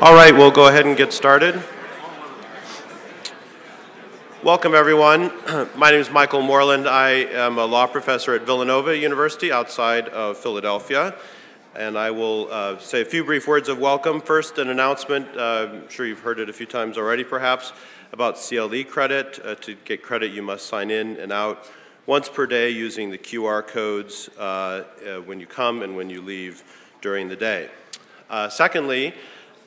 All right, we'll go ahead and get started. Welcome, everyone. My name is Michael Moreland. I am a law professor at Villanova University outside of Philadelphia. And I will uh, say a few brief words of welcome. First, an announcement. Uh, I'm sure you've heard it a few times already, perhaps, about CLE credit. Uh, to get credit, you must sign in and out once per day using the QR codes uh, uh, when you come and when you leave during the day. Uh, secondly,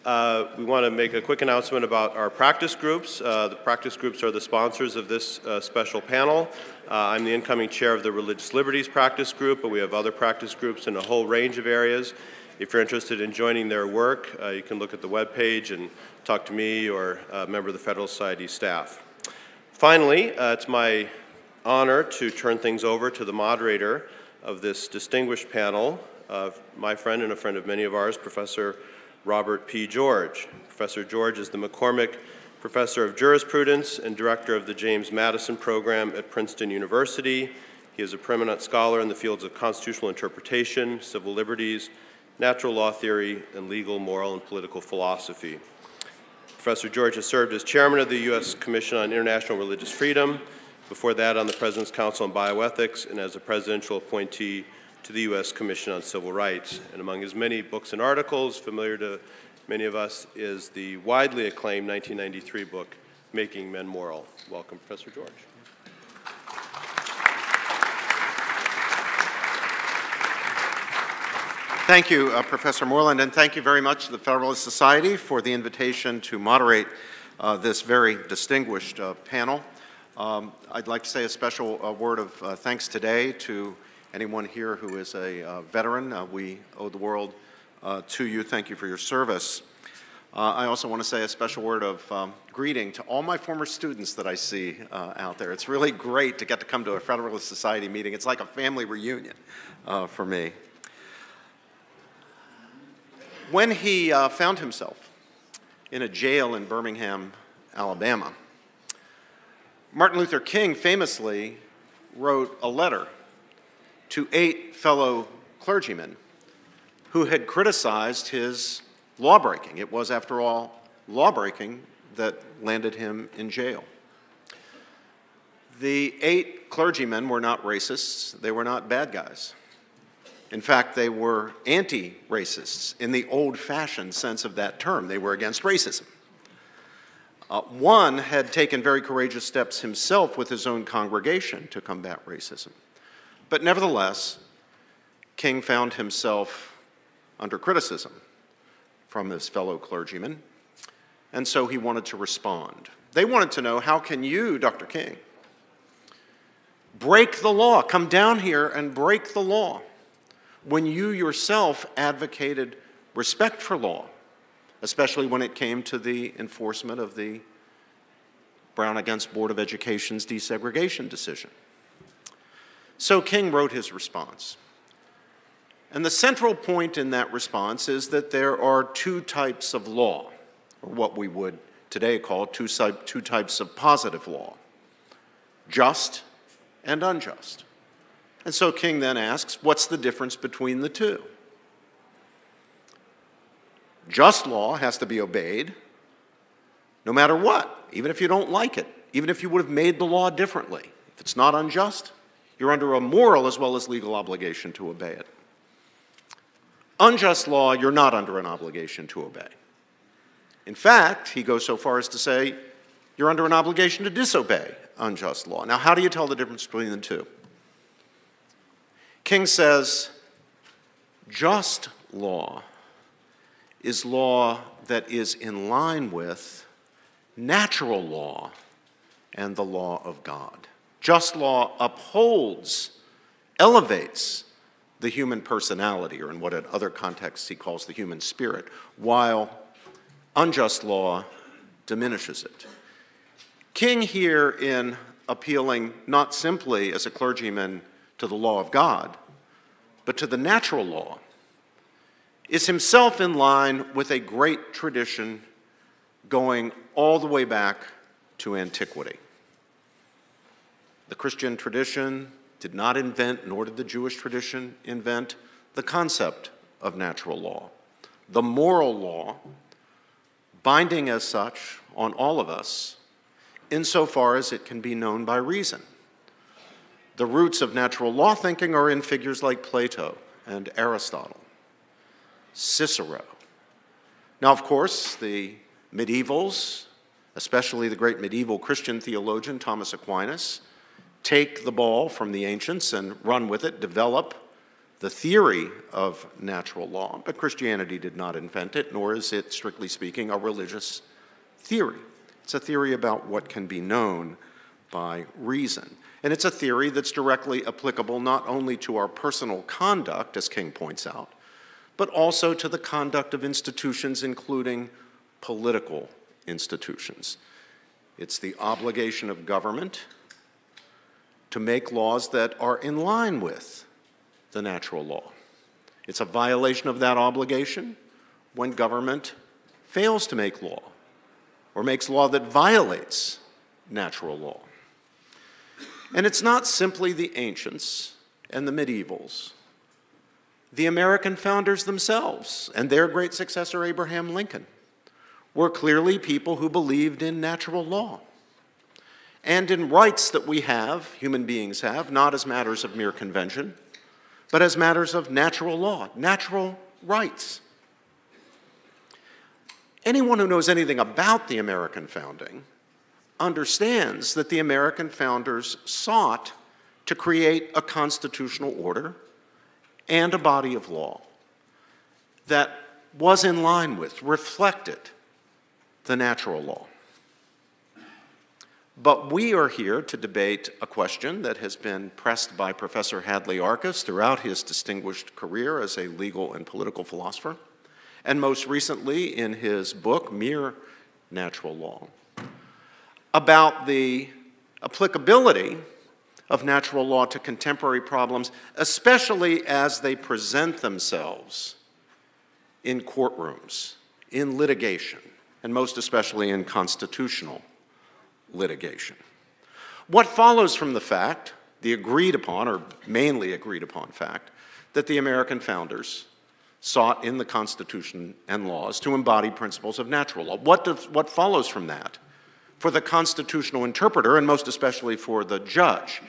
uh, we want to make a quick announcement about our practice groups. Uh, the practice groups are the sponsors of this uh, special panel. Uh, I'm the incoming chair of the Religious Liberties Practice Group, but we have other practice groups in a whole range of areas. If you're interested in joining their work, uh, you can look at the webpage and talk to me or a member of the Federal Society staff. Finally, it's my honor to turn things over to the moderator of this distinguished panel, my friend and a friend of many of ours, Professor Robert P. George. Professor George is the McCormick Professor of Jurisprudence and Director of the James Madison Program at Princeton University. He is a preeminent scholar in the fields of constitutional interpretation, civil liberties, natural law theory, and legal, moral, and political philosophy. Professor George has served as chairman of the U.S. Commission on International Religious Freedom, before that on the President's Council on Bioethics, and as a presidential appointee to the U.S. Commission on Civil Rights. And among his many books and articles, familiar to many of us, is the widely acclaimed 1993 book, Making Men Moral. Welcome, Professor George. Thank you, uh, Professor Moreland, and thank you very much to the Federalist Society for the invitation to moderate uh, this very distinguished uh, panel. Um, I'd like to say a special uh, word of uh, thanks today to anyone here who is a uh, veteran, uh, we owe the world uh, to you. Thank you for your service. Uh, I also want to say a special word of um, greeting to all my former students that I see uh, out there. It's really great to get to come to a Federalist Society meeting. It's like a family reunion for me. When he found himself in a jail in Birmingham, Alabama, Martin Luther King famously wrote a letter to eight fellow clergymen who had criticized his lawbreaking. It was, after all, lawbreaking that landed him in jail. The eight clergymen were not racists, they were not bad guys. In fact, they were anti racists in the old fashioned sense of that term. They were against racism. Uh, one had taken very courageous steps himself with his own congregation to combat racism. But nevertheless, King found himself under criticism from his fellow clergymen, and so he wanted to respond. They wanted to know how can you, Dr. King, break the law, come down here and break the law when you yourself advocated respect for law, especially when it came to the enforcement of the Brown against Board of Education's desegregation decision. So King wrote his response. And the central point in that response is that there are two types of law, or what we would today call two, two types of positive law just and unjust. And so King then asks, what's the difference between the two? Just law has to be obeyed no matter what, even if you don't like it, even if you would have made the law differently. If it's not unjust, you're under a moral as well as legal obligation to obey it. Unjust law, you're not under an obligation to obey. In fact, he goes so far as to say you're under an obligation to disobey unjust law. Now, how do you tell the difference between the two? King says just law is law that is in line with natural law and the law of God. Just law upholds, elevates the human personality, or in what in other contexts he calls the human spirit, while unjust law diminishes it. King here in appealing not simply as a clergyman to the law of God, but to the natural law, is himself in line with a great tradition going all the way back to antiquity. The Christian tradition did not invent, nor did the Jewish tradition invent, the concept of natural law. The moral law binding as such on all of us insofar as it can be known by reason. The roots of natural law thinking are in figures like Plato and Aristotle, Cicero. Now, of course, the medievals, especially the great medieval Christian theologian Thomas Aquinas, take the ball from the ancients and run with it, develop the theory of natural law, but Christianity did not invent it, nor is it, strictly speaking, a religious theory. It's a theory about what can be known by reason. And it's a theory that's directly applicable not only to our personal conduct, as King points out, but also to the conduct of institutions, including political institutions. It's the obligation of government to make laws that are in line with the natural law. It's a violation of that obligation when government fails to make law or makes law that violates natural law. And it's not simply the ancients and the medievals. The American founders themselves and their great successor, Abraham Lincoln, were clearly people who believed in natural law and in rights that we have, human beings have, not as matters of mere convention, but as matters of natural law, natural rights. Anyone who knows anything about the American founding understands that the American founders sought to create a constitutional order and a body of law that was in line with, reflected the natural law. But we are here to debate a question that has been pressed by Professor Hadley Arkes throughout his distinguished career as a legal and political philosopher, and most recently in his book, Mere Natural Law, about the applicability of natural law to contemporary problems, especially as they present themselves in courtrooms, in litigation, and most especially in constitutional litigation. What follows from the fact, the agreed upon, or mainly agreed upon fact, that the American founders sought in the Constitution and laws to embody principles of natural law? What, does, what follows from that for the constitutional interpreter, and most especially for the judge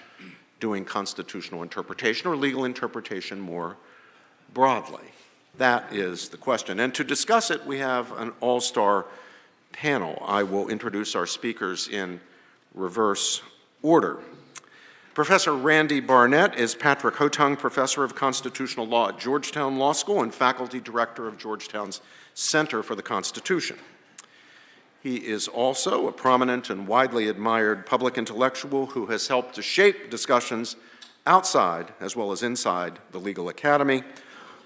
doing constitutional interpretation or legal interpretation more broadly? That is the question. And to discuss it, we have an all star panel. I will introduce our speakers in reverse order. Professor Randy Barnett is Patrick Hotung Professor of Constitutional Law at Georgetown Law School and Faculty Director of Georgetown's Center for the Constitution. He is also a prominent and widely admired public intellectual who has helped to shape discussions outside as well as inside the legal academy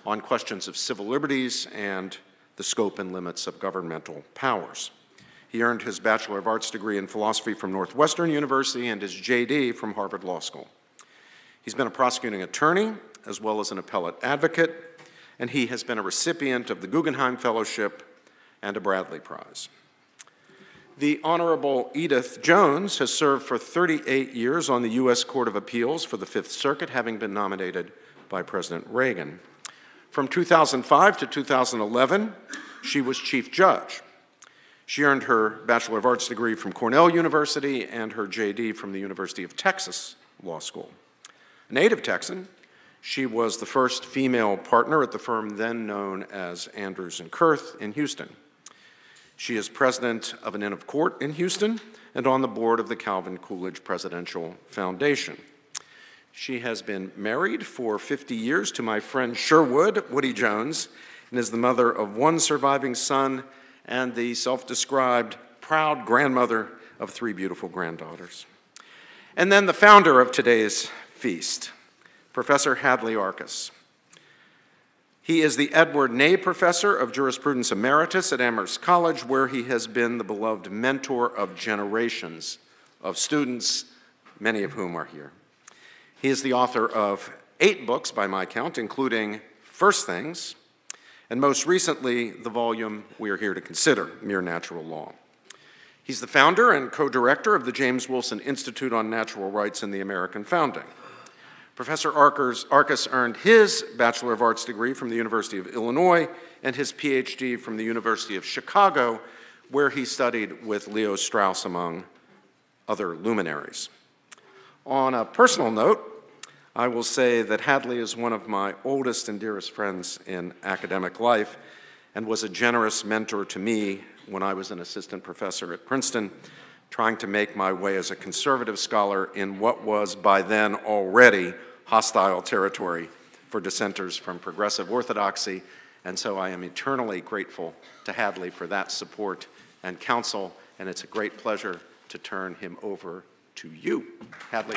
on questions of civil liberties and the scope and limits of governmental powers. He earned his Bachelor of Arts degree in philosophy from Northwestern University and his JD from Harvard Law School. He's been a prosecuting attorney as well as an appellate advocate, and he has been a recipient of the Guggenheim Fellowship and a Bradley Prize. The Honorable Edith Jones has served for 38 years on the U.S. Court of Appeals for the Fifth Circuit, having been nominated by President Reagan. From 2005 to 2011, she was Chief Judge. She earned her Bachelor of Arts degree from Cornell University and her JD from the University of Texas Law School. A native Texan, she was the first female partner at the firm then known as Andrews and Kurth in Houston. She is president of an Inn of Court in Houston and on the board of the Calvin Coolidge Presidential Foundation. She has been married for 50 years to my friend Sherwood, Woody Jones, and is the mother of one surviving son and the self described proud grandmother of three beautiful granddaughters. And then the founder of today's feast, Professor Hadley Arkes. He is the Edward Ney Professor of Jurisprudence Emeritus at Amherst College, where he has been the beloved mentor of generations of students, many of whom are here. He is the author of eight books, by my count, including First Things, and most recently, the volume we are here to consider, Mere Natural Law. He's the founder and co director of the James Wilson Institute on Natural Rights in the American Founding. Professor Arkes earned his Bachelor of Arts degree from the University of Illinois and his PhD from the University of Chicago, where he studied with Leo Strauss, among other luminaries. On a personal note, I will say that Hadley is one of my oldest and dearest friends in academic life and was a generous mentor to me when I was an assistant professor at Princeton, trying to make my way as a conservative scholar in what was by then already hostile territory for dissenters from progressive orthodoxy, and so I am eternally grateful to Hadley for that support and counsel, and it's a great pleasure to turn him over to you. Hadley.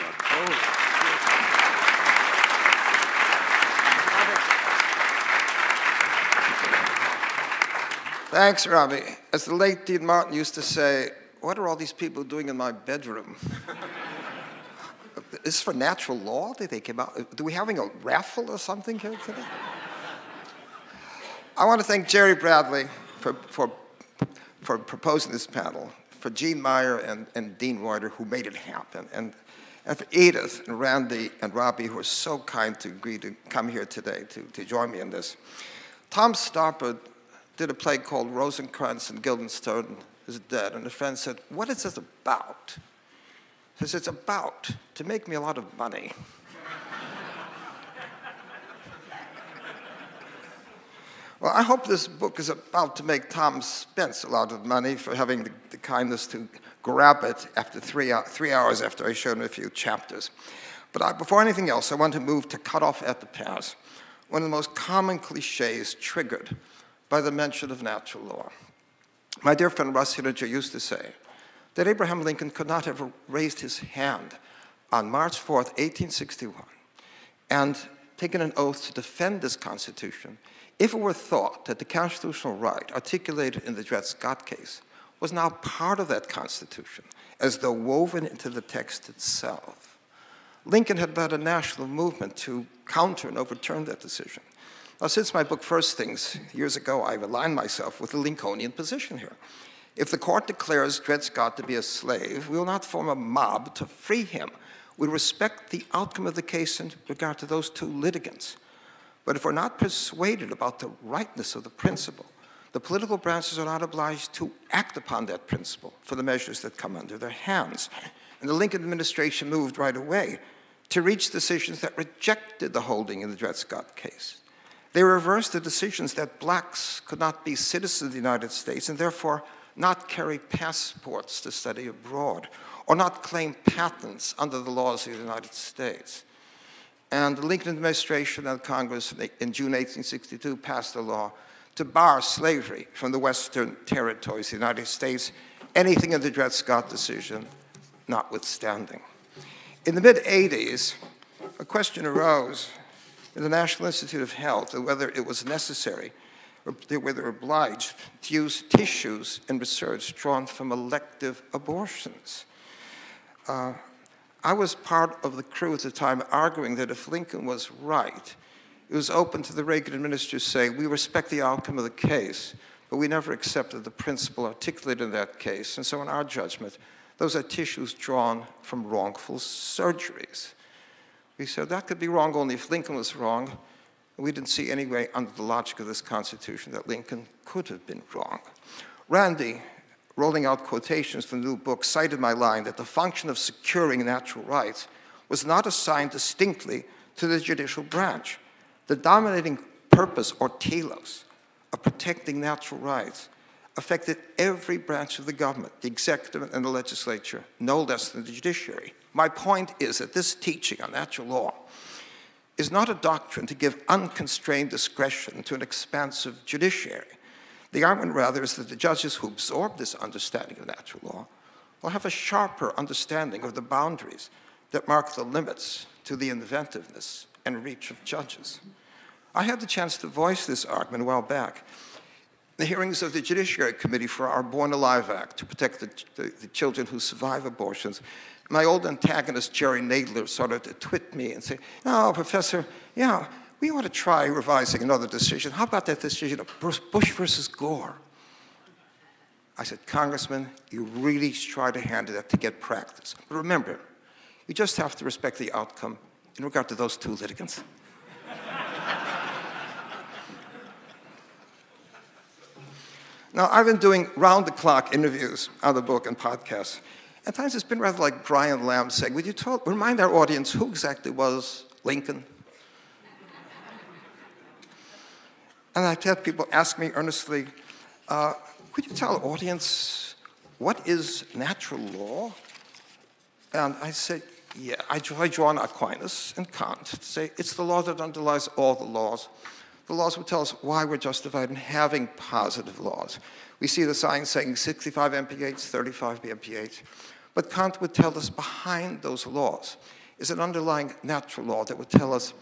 Thanks, Robbie. As the late Dean Martin used to say, what are all these people doing in my bedroom? Is this for natural law? Did they come out? Do we having a raffle or something here today? I want to thank Jerry Bradley for, for, for proposing this panel, for Gene Meyer and, and Dean Reuter who made it happen, and, and for Edith and Randy and Robbie who were so kind to agree to come here today to, to join me in this. Tom Stoppard did a play called Rosencrantz and Guildenstern is dead. And a friend said, What is this about? He says, It's about to make me a lot of money. well, I hope this book is about to make Tom Spence a lot of money for having the, the kindness to grab it after three, uh, three hours after I showed him a few chapters. But I, before anything else, I want to move to cut off at the pass, one of the most common cliches triggered by the mention of natural law. My dear friend Russ Hittinger used to say that Abraham Lincoln could not have raised his hand on March 4th, 1861, and taken an oath to defend this Constitution if it were thought that the constitutional right articulated in the Dred Scott case was now part of that Constitution, as though woven into the text itself. Lincoln had led a national movement to counter and overturn that decision. Now, since my book First Things, years ago, I've aligned myself with the Lincolnian position here. If the court declares Dred Scott to be a slave, we will not form a mob to free him. We respect the outcome of the case in regard to those two litigants. But if we're not persuaded about the rightness of the principle, the political branches are not obliged to act upon that principle for the measures that come under their hands. And the Lincoln administration moved right away to reach decisions that rejected the holding in the Dred Scott case. They reversed the decisions that blacks could not be citizens of the United States and therefore not carry passports to study abroad or not claim patents under the laws of the United States. And the Lincoln administration and Congress in June 1862 passed a law to bar slavery from the Western territories of the United States, anything in the Dred Scott decision notwithstanding. In the mid 80s, a question arose in the National Institute of Health whether it was necessary or whether obliged to use tissues in research drawn from elective abortions. Uh, I was part of the crew at the time arguing that if Lincoln was right, it was open to the Reagan administration to say, we respect the outcome of the case, but we never accepted the principle articulated in that case. And so in our judgment, those are tissues drawn from wrongful surgeries. We said that could be wrong only if Lincoln was wrong. We didn't see any way under the logic of this Constitution that Lincoln could have been wrong. Randy, rolling out quotations from the new book, cited my line that the function of securing natural rights was not assigned distinctly to the judicial branch. The dominating purpose, or telos, of protecting natural rights affected every branch of the government, the executive and the legislature, no less than the judiciary. My point is that this teaching on natural law is not a doctrine to give unconstrained discretion to an expansive judiciary. The argument, rather, is that the judges who absorb this understanding of natural law will have a sharper understanding of the boundaries that mark the limits to the inventiveness and reach of judges. I had the chance to voice this argument a while back the hearings of the Judiciary Committee for our Born Alive Act to protect the, the, the children who survive abortions my old antagonist, Jerry Nadler, started to twit me and say, No, Professor, yeah, we ought to try revising another decision. How about that decision of Bush versus Gore? I said, Congressman, you really try to handle that to get practice. But remember, you just have to respect the outcome in regard to those two litigants. Now, I've been doing round the clock interviews on the book and podcasts. At times it's been rather like Brian Lamb saying, Would you tell, remind our audience who exactly was Lincoln? and I've had people ask me earnestly, uh, Could you tell the audience what is natural law? And I say, yeah, I draw, on Aquinas and Kant to say it's the law that underlies all the laws. The laws would tell us why we're justified in having positive laws. We see the signs saying 65 mph, 35 mph. But Kant would tell us behind those laws is an underlying natural law that would tell us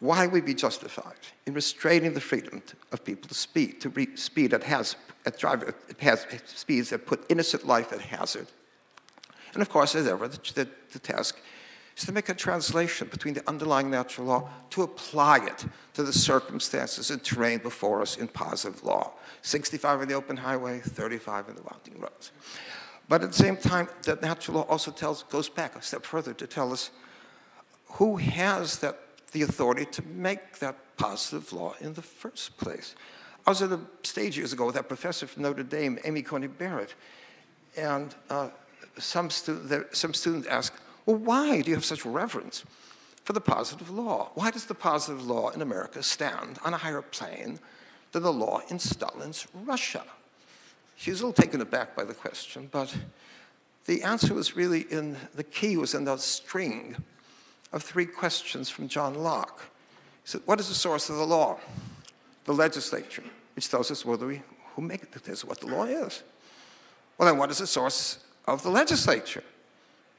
why we be justified in restraining the freedom of people to speed, to speed that has, at drive, it has speeds that put innocent life at hazard. And of course, as ever, the, the, the task is to make a translation between the underlying natural law to apply it to the circumstances and terrain before us in positive law. 65 in the open highway, 35 in the winding roads. But at the same time, that natural law also tells, goes back a step further to tell us who has that, the authority to make that positive law in the first place. I was at a stage years ago with that professor from Notre Dame, Amy Coney Barrett, and uh, some, stu- some student asked, well, why do you have such reverence for the positive law? Why does the positive law in America stand on a higher plane than the law in Stalin's Russia? She was a little taken aback by the question, but the answer was really in the key was in that string of three questions from John Locke. He said, What is the source of the law? The legislature, which tells us whether we, who make it, tells what the law is. Well, then, what is the source of the legislature?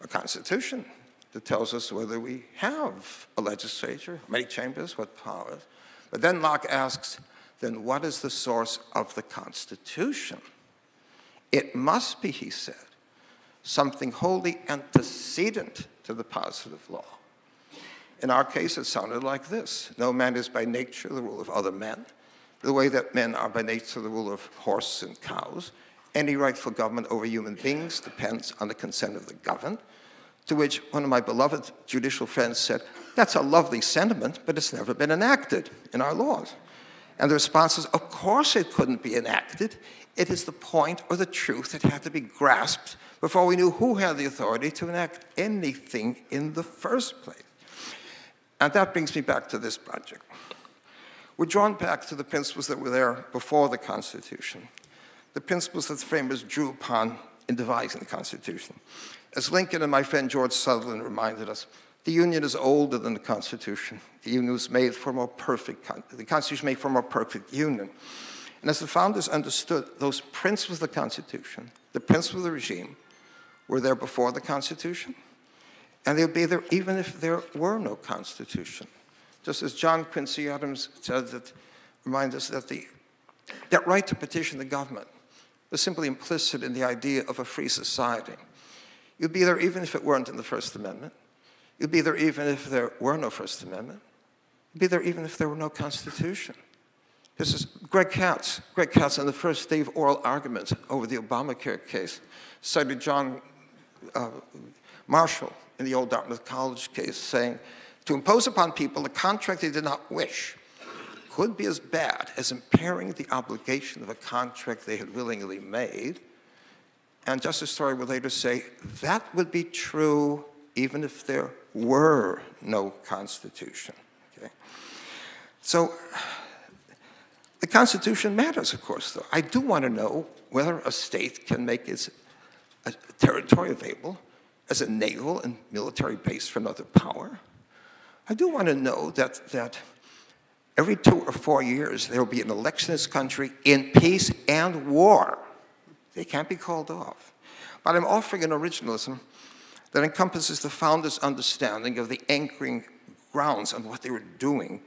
a constitution that tells us whether we have a legislature, many chambers, what powers. But then Locke asks, then what is the source of the Constitution? It must be, he said, something wholly antecedent to the positive law. In our case, it sounded like this No man is by nature the rule of other men, the way that men are by nature the rule of horses and cows. Any rightful government over human beings depends on the consent of the governed. To which one of my beloved judicial friends said, That's a lovely sentiment, but it's never been enacted in our laws. And the response is, Of course it couldn't be enacted. It is the point or the truth that had to be grasped before we knew who had the authority to enact anything in the first place. And that brings me back to this project. We're drawn back to the principles that were there before the Constitution, the principles that the framers drew upon in devising the Constitution. As Lincoln and my friend George Sutherland reminded us, the Union is older than the Constitution. The Union was made for a more perfect, the Constitution made for a more perfect Union. And as the founders understood, those principles of the Constitution, the principles of the regime, were there before the Constitution, and they'll be there even if there were no Constitution. Just as John Quincy Adams said that, reminds us that the that right to petition the government was simply implicit in the idea of a free society. You'd be there even if it weren't in the First Amendment. You'd be there even if there were no First Amendment. You'd be there even if there were no Constitution. This is Greg Katsas. Greg Katsas, on the first day of oral arguments over the Obamacare case, cited John uh, Marshall in the old Dartmouth College case, saying, to impose upon people a contract they did not wish could be as bad as impairing the obligation of a contract they had willingly made and Justice Story would later say that would be true even if there were no Constitution. Okay? So the Constitution matters, of course, though. I do want to know whether a state can make its territory available as a naval and military base for another power. I do want to know that, that every two or four years there will be an election in this country in peace and war. They can't be called off. But I'm offering an originalism that encompasses the founders' understanding of the anchoring grounds on what they were doing.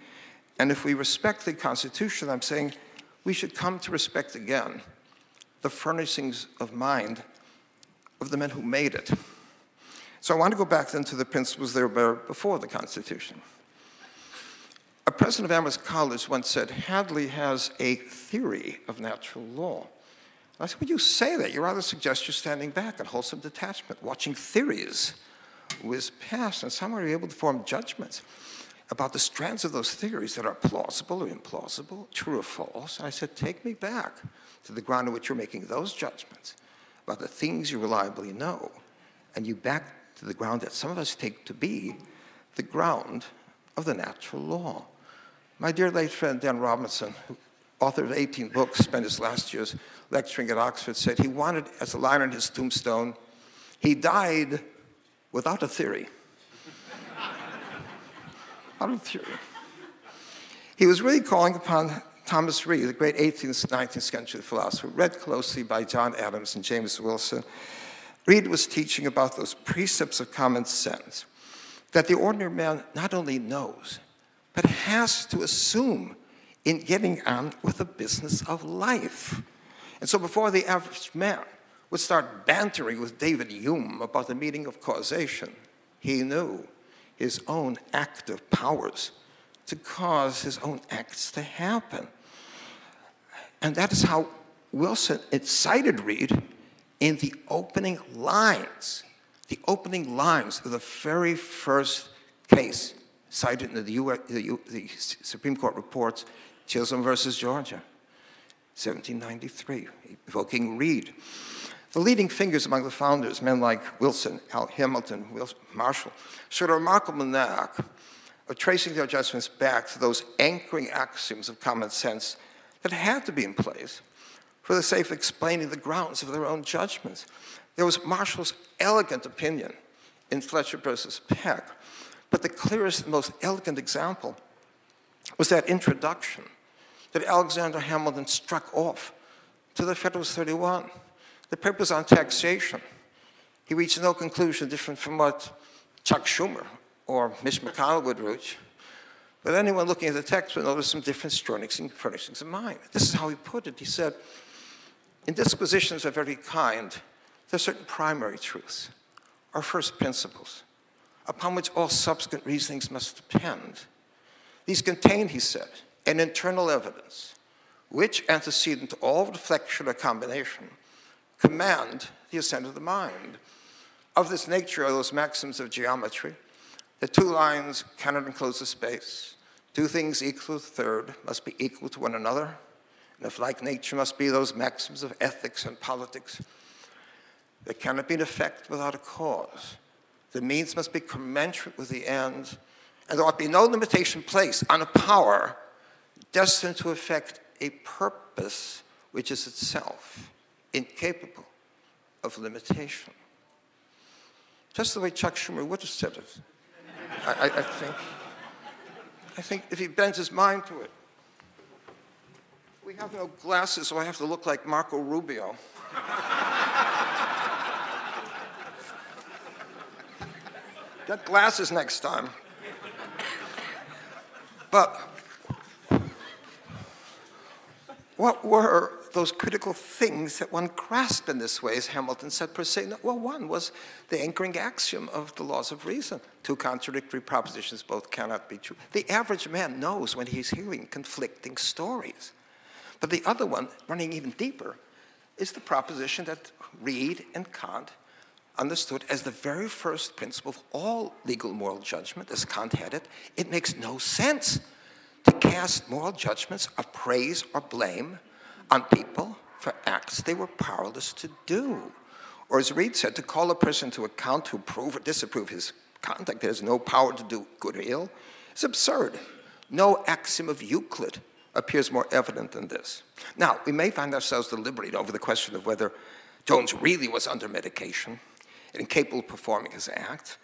And if we respect the Constitution, I'm saying we should come to respect again the furnishings of mind of the men who made it. So I want to go back then to the principles that were before the Constitution. A president of Amherst College once said, Hadley has a theory of natural law. I said, when you say that, you rather suggest you're standing back in wholesome detachment, watching theories whiz past, and somehow you're able to form judgments. about the strands of those theories that are plausible or implausible, true or false. And I said, take me back to the ground on which you're making those judgments about the things you reliably know, and you back to the ground that some of us take to be the ground of the natural law. My dear late friend Dan Robinson, author of 18 books, spent his last years lecturing at Oxford, said he wanted, as a line on his tombstone, he died without a theory. without a theory. He was really calling upon Thomas Reid, the great 18th, 19th century philosopher, read closely by John Adams and James Wilson. Reid was teaching about those precepts of common sense that the ordinary man not only knows, but has to assume in getting on with the business of life. And so before the average man would start bantering with David Hume about the meaning of causation, he knew his own active powers to cause his own acts to happen. And that is how Wilson incited Reid in the opening lines, the opening lines of the very first case cited in the, US, the, the Supreme Court reports, Chisholm versus Georgia, 1793, evoking Reid. The leading figures among the founders, men like Wilson, Al Hamilton, Wilson, Marshall, showed a remarkable knack of tracing their judgments back to those anchoring axioms of common sense that had to be in place for the sake of explaining the grounds of their own judgments. There was Marshall's elegant opinion in Fletcher versus Peck, but the clearest and most elegant example was that introduction that Alexander Hamilton struck off to the Federalist 31. The papers on taxation. He reached no conclusion different from what Chuck Schumer or Mitch McConnell would reach. But anyone looking at the text would notice some different furnishings of mind. This is how he put it. He said, in dispositions of every kind, there are certain primary truths, or first principles, upon which all subsequent reasonings must depend. These contain, he said, an internal evidence, which, antecedent to all reflection or combination, command the assent of the mind. Of this nature are those maxims of geometry. The two lines cannot enclose a space. Two things equal to the third must be equal to one another. And if like nature must be those maxims of ethics and politics, there cannot be an effect without a cause. The means must be commensurate with the end, and there ought to be no limitation placed on a power destined to effect a purpose which is itself incapable of limitation. Just the way Chuck Schumer would have said it. I, I, think, I think if he bends his mind to it. We have no glasses, so I have to look like Marco Rubio. Get glasses next time. But what were those critical things that one grasped in this way, as Hamilton said per se? Well, one was the anchoring axiom of the laws of reason. Two contradictory propositions both cannot be true. The average man knows when he's hearing conflicting stories. But the other one, running even deeper, is the proposition that Reid and Kant understood as the very first principle of all legal moral judgment, as Kant had it. It makes no sense cast moral judgments of praise or blame on people for acts they were powerless to do. Or as Reid said, to call a person to account to approve or disapprove his conduct that has no power to do good or ill is absurd. No axiom of Euclid appears more evident than this. Now, we may find ourselves deliberating over the question of whether Jones really was under medication and incapable of performing his act.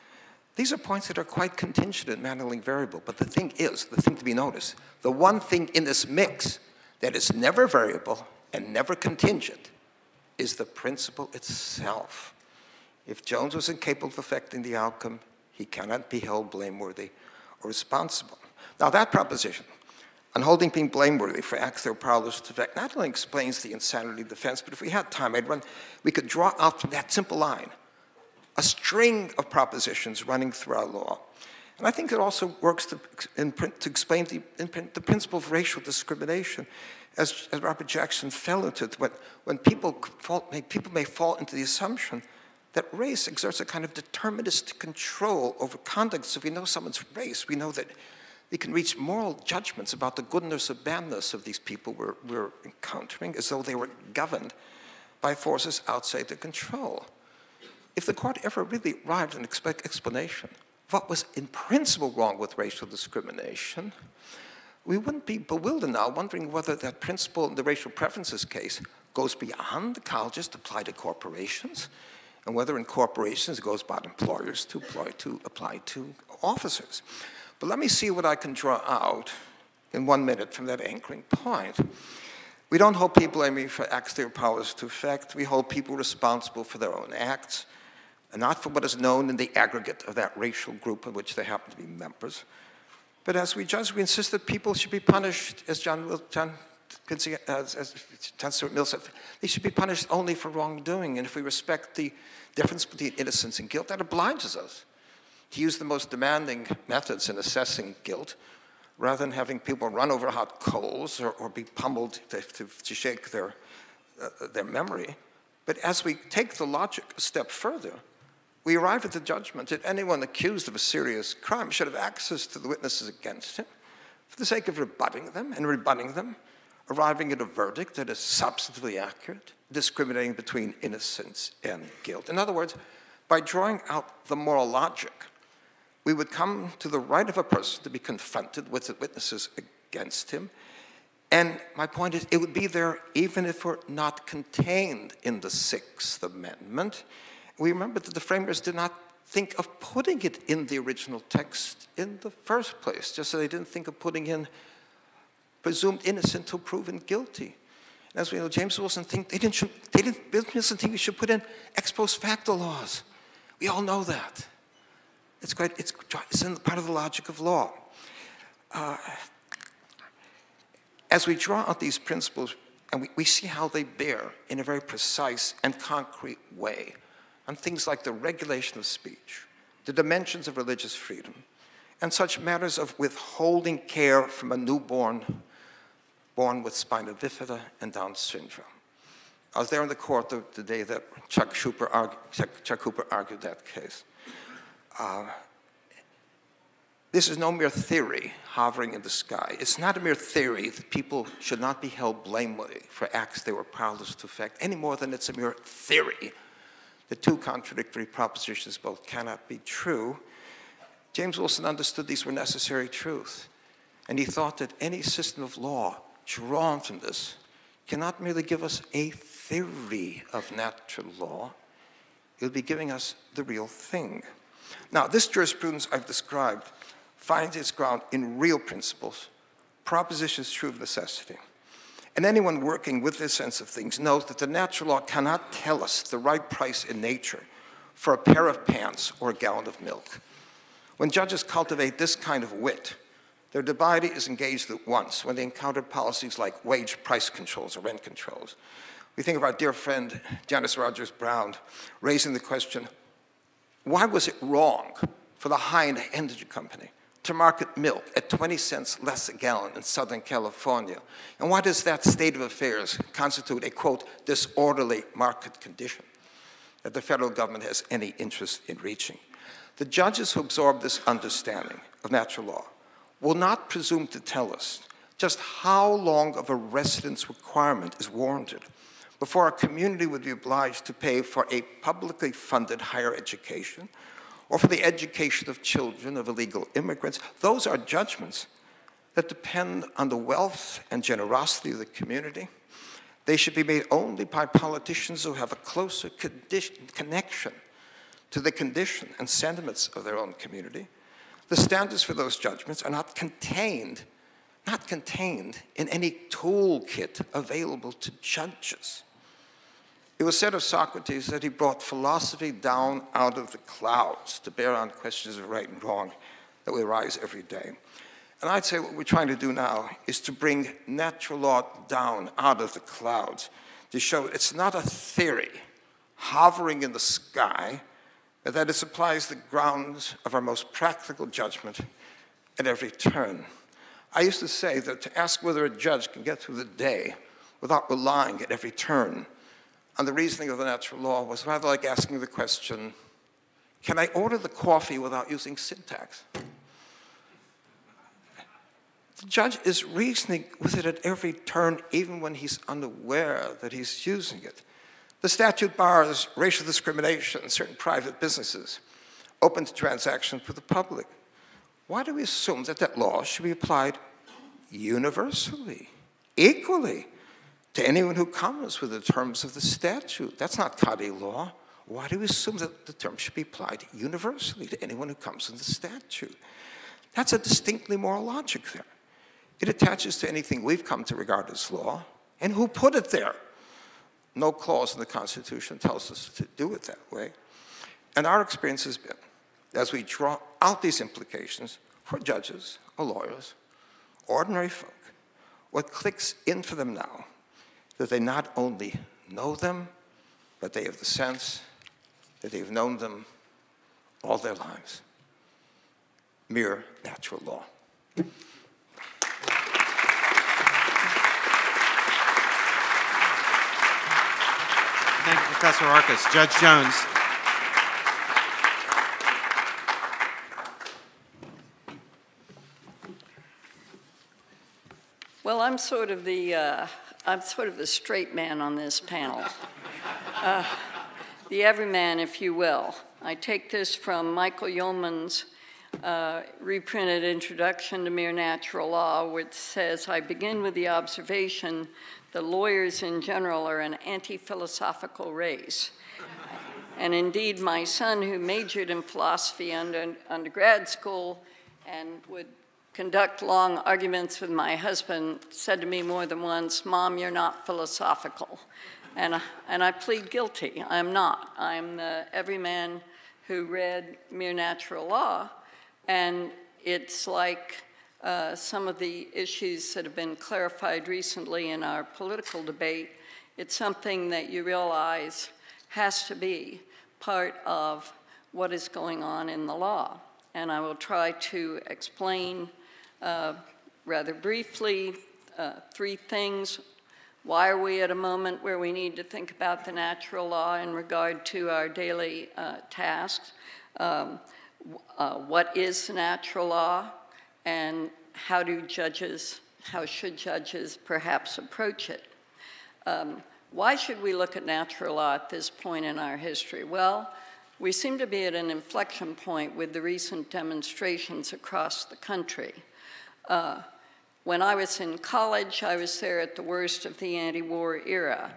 These are points that are quite contingent and handling variable. But the thing is, the thing to be noticed, the one thing in this mix that is never variable and never contingent is the principle itself. If Jones was incapable of affecting the outcome, he cannot be held blameworthy or responsible. Now, that proposition on holding being blameworthy for acts that are powerless to affect not only explains the insanity defense, but if we had time, I'd run, we could draw out from that simple line a string of propositions running through our law. And I think it also works to, to explain the, the, principle of racial discrimination. As, as Robert Jackson fell into it, when, when people, fall, may, people may fall into the assumption that race exerts a kind of deterministic control over conduct. So we know someone's race, we know that We can reach moral judgments about the goodness or badness of these people we're, we're encountering as though they were governed by forces outside their control. If the court ever really arrived at an explanation what was in principle wrong with racial discrimination, we wouldn't be bewildered now wondering whether that principle in the racial preferences case goes beyond the colleges to apply to corporations, and whether in corporations it goes beyond employers to apply to, apply to officers. But let me see what I can draw out in one minute from that anchoring point. We don't hold people aiming for acts their powers to effect. We hold people responsible for their own acts, and not for what is known in the aggregate of that racial group of which they happen to be members. But as we judge, we insist that people should be punished, as John, John, as, as John Stuart Mill said, they should be punished only for wrongdoing. And if we respect the difference between innocence and guilt, that obliges us to use the most demanding methods in assessing guilt rather than having people run over hot coals or, or be pummeled to, to, to shake their, uh, their memory. But as we take the logic a step further, we arrive at the judgment that anyone accused of a serious crime should have access to the witnesses against him for the sake of rebutting them and rebutting them, arriving at a verdict that is substantively accurate, discriminating between innocence and guilt. In other words, by drawing out the moral logic, we would come to the right of a person to be confronted with the witnesses against him. And my point is, it would be there even if were not contained in the Sixth Amendment we remember that the framers did not think of putting it in the original text in the first place, just so they didn't think of putting in presumed innocent till proven guilty. And as we know, James Wilson think they didn't, they didn't, Wilson think we should put in ex post facto laws. We all know that. It's quite, it's, it's in part of the logic of law. Uh, as we draw out these principles, and we, we see how they bear in a very precise and concrete way on things like the regulation of speech, the dimensions of religious freedom, and such matters of withholding care from a newborn born with spina bifida and Down syndrome. I was there in the court the, the day that Chuck, argued, Chuck, Chuck, Cooper argued that case. Uh, this is no mere theory hovering in the sky. It's not a mere theory that people should not be held blameworthy for acts they were powerless to effect, any more than it's a mere theory the two contradictory propositions both cannot be true. James Wilson understood these were necessary truths, and he thought that any system of law drawn from this cannot merely give us a theory of natural law, it will be giving us the real thing. Now, this jurisprudence I've described finds its ground in real principles, propositions true of necessity. And anyone working with this sense of things knows that the natural law cannot tell us the right price in nature for a pair of pants or a gallon of milk. When judges cultivate this kind of wit, their debate is engaged at once when they encounter policies like wage price controls or rent controls. We think of our dear friend Janice Rogers Brown raising the question why was it wrong for the high end energy company to market milk at 20 cents less a gallon in Southern California? And why does that state of affairs constitute a, quote, disorderly market condition that the federal government has any interest in reaching? The judges who absorb this understanding of natural law will not presume to tell us just how long of a residence requirement is warranted before a community would be obliged to pay for a publicly funded higher education or for the education of children of illegal immigrants. Those are judgments that depend on the wealth and generosity of the community. They should be made only by politicians who have a closer connection to the condition and sentiments of their own community. The standards for those judgments are not contained, not contained in any toolkit available to judges. It was said of Socrates that he brought philosophy down out of the clouds to bear on questions of right and wrong that we arise every day. And I'd say what we're trying to do now is to bring natural law down out of the clouds to show it's not a theory hovering in the sky, but that it supplies the grounds of our most practical judgment at every turn. I used to say that to ask whether a judge can get through the day without relying at every turn on the reasoning of the natural law was rather like asking the question, can I order the coffee without using syntax? the judge is reasoning with it at every turn, even when he's unaware that he's using it. The statute bars racial discrimination in certain private businesses, open to transactions with the public. Why do we assume that that law should be applied universally, equally, to anyone who comes with the terms of the statute? That's not Kadi law. Why do we assume that the term should be applied universally to anyone who comes in the statute? That's a distinctly moral logic there. It attaches to anything we've come to regard as law, and who put it there? No clause in the Constitution tells us to do it that way. And our experience has been, as we draw out these implications for judges or lawyers, ordinary folk, what clicks in for them now, that they not only know them, but they have the sense that they've known them all their lives. Mere natural law. Thank you, Professor Arkes. Judge Jones. Well, I'm sort of the uh, I'm sort of the straight man on this panel, uh, the everyman, if you will. I take this from Michael Uhlmann's uh, reprinted Introduction to Mere Natural Law, which says, "I begin with the observation that lawyers in general are an anti-philosophical race." And indeed, my son, who majored in philosophy under undergrad school and would conduct long arguments with my husband said to me more than once, Mom, you're not philosophical. And, and I plead guilty. I'm not. I'm the everyman who read Mere Natural Law. And it's like uh, some of the issues that have been clarified recently in our political debate. It's something that you realize has to be part of what is going on in the law. And I will try to explain uh, rather briefly, uh, three things. Why are we at a moment where we need to think about the natural law in regard to our daily uh, tasks? Um, uh, what is the natural law? And how do judges, how should judges perhaps approach it? Um, why should we look at natural law at this point in our history? Well, we seem to be at an inflection point with the recent demonstrations across the country. Uh, when I was in college, I was there at the worst of the anti-war era.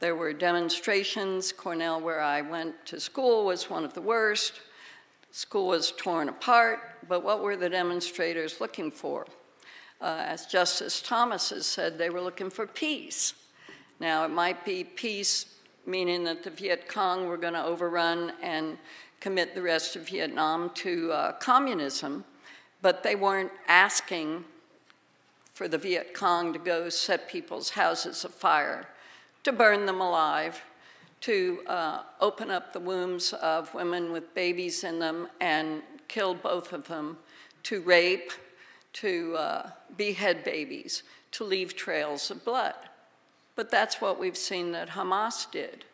There were demonstrations. Cornell, where I went to school, was one of the worst. School was torn apart, but what were the demonstrators looking for? Uh, as Justice Thomas has said, they were looking for peace. Now, it might be peace meaning that the Viet Cong were going to overrun and commit the rest of Vietnam to uh, communism, but they weren't asking for the Viet Cong to go set people's houses afire, to burn them alive, to uh, open up the wombs of women with babies in them and kill both of them, to rape, to uh, behead babies, to leave trails of blood. But that's what we've seen that Hamas did.